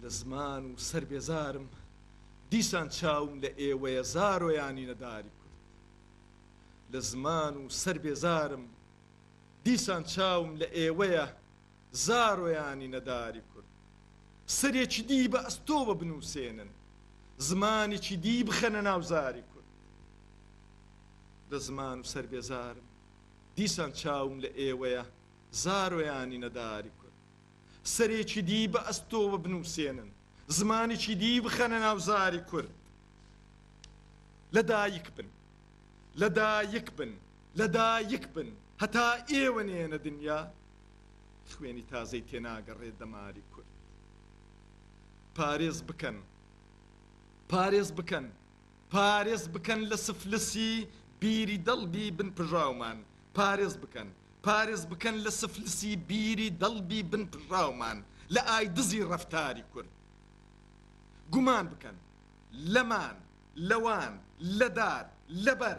لە زمان و سەر بێزارم دیسان چاوم لە ئێوەیە زارۆیانی نەداری کورد لە زمان و سەر بێزارم دیسان چاوم لە ئێوەیە زارۆیانی نەداری کورد سەرێکی دی بە ئەستۆوە بنووسێنن، زمانێکی دی بخەنە ناو زاری کورد. لە زمان و سەر بێزارم، دیسان چاوم لە ئێوەیە زارۆیانی نەداری کورد. سەرێکی دی بە ئەستۆوە بنووسێنن، زمانێکی دی بخەنە ناو زاری کورد. لە دایک بن، لە دایک بن، لە دایک بن، هەتا ئێوە نێنە دنیا خوێنی تازەی تێناگەڕێ دەماری کورد پارێز بکەن پارێز بکەن پارێز بکەن لە سفلسی بیری دەڵبی بن پژاومان پارێز بکەن پارێز بکەن لە سفلسی بیری دەڵبی بن پژاومان لە ئای دزی ڕفتاری کورد گومان بکەن لەمان لەوان لەدار لەبەر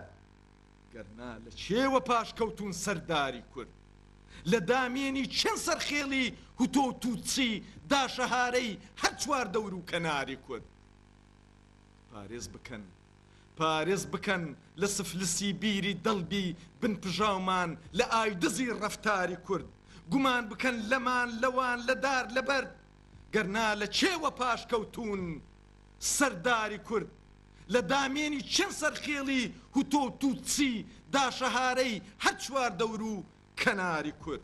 گەرنا لە کێوە پاشکەوتوون سەرداری کورد، لە دامێنی چەن سەرخێڵی هوتۆ و توتسی داشەهارەی هەر چوار دەور و کەناری کورد. پارێز بکەن، پارێز بکەن لە سفلسی بیری دەڵبی بنپژاومان لە ئایدزی ڕەفتاری کورد، گومان بکەن لەمان لەوان لە دار لە بەرد، گەرنا لە کێوە پاشکەوتوون سەرداری کورد. لە دامێنی چەن سەرخێڵی هوتۆ و توتسی دا شەهارەی هەر چوار دەور و کەناری کورد.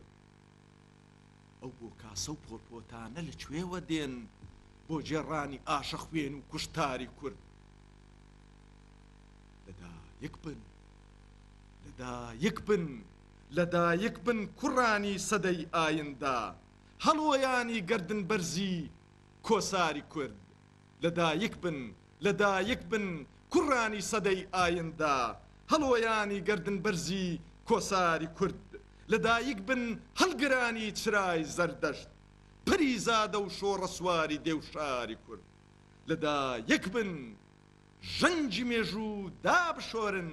ئەو بۆکاسە و پۆرپۆتانە لە کوێوە دێن بۆ گێڕانی ئاشەخوێن و کوشتاری کورد؟ لە دایک بن، لە دایک بن، لە دایک بن کوڕانی سەدەی ئایندە، هەڵۆیانی گەردنبەرزی کۆساری کورد. لەدایک بن، لەدایک بن کوڕانی سەدەی ئایندە، هەڵۆیانی گەردن بەرزی کۆساری کورد، لەدایک بن هەڵگرانی چرای زەردەشت، پەری زادە و شۆڕەسواری دێو شاری کورد، لەدایک بن ژەنگی مێژوو دابشۆرن،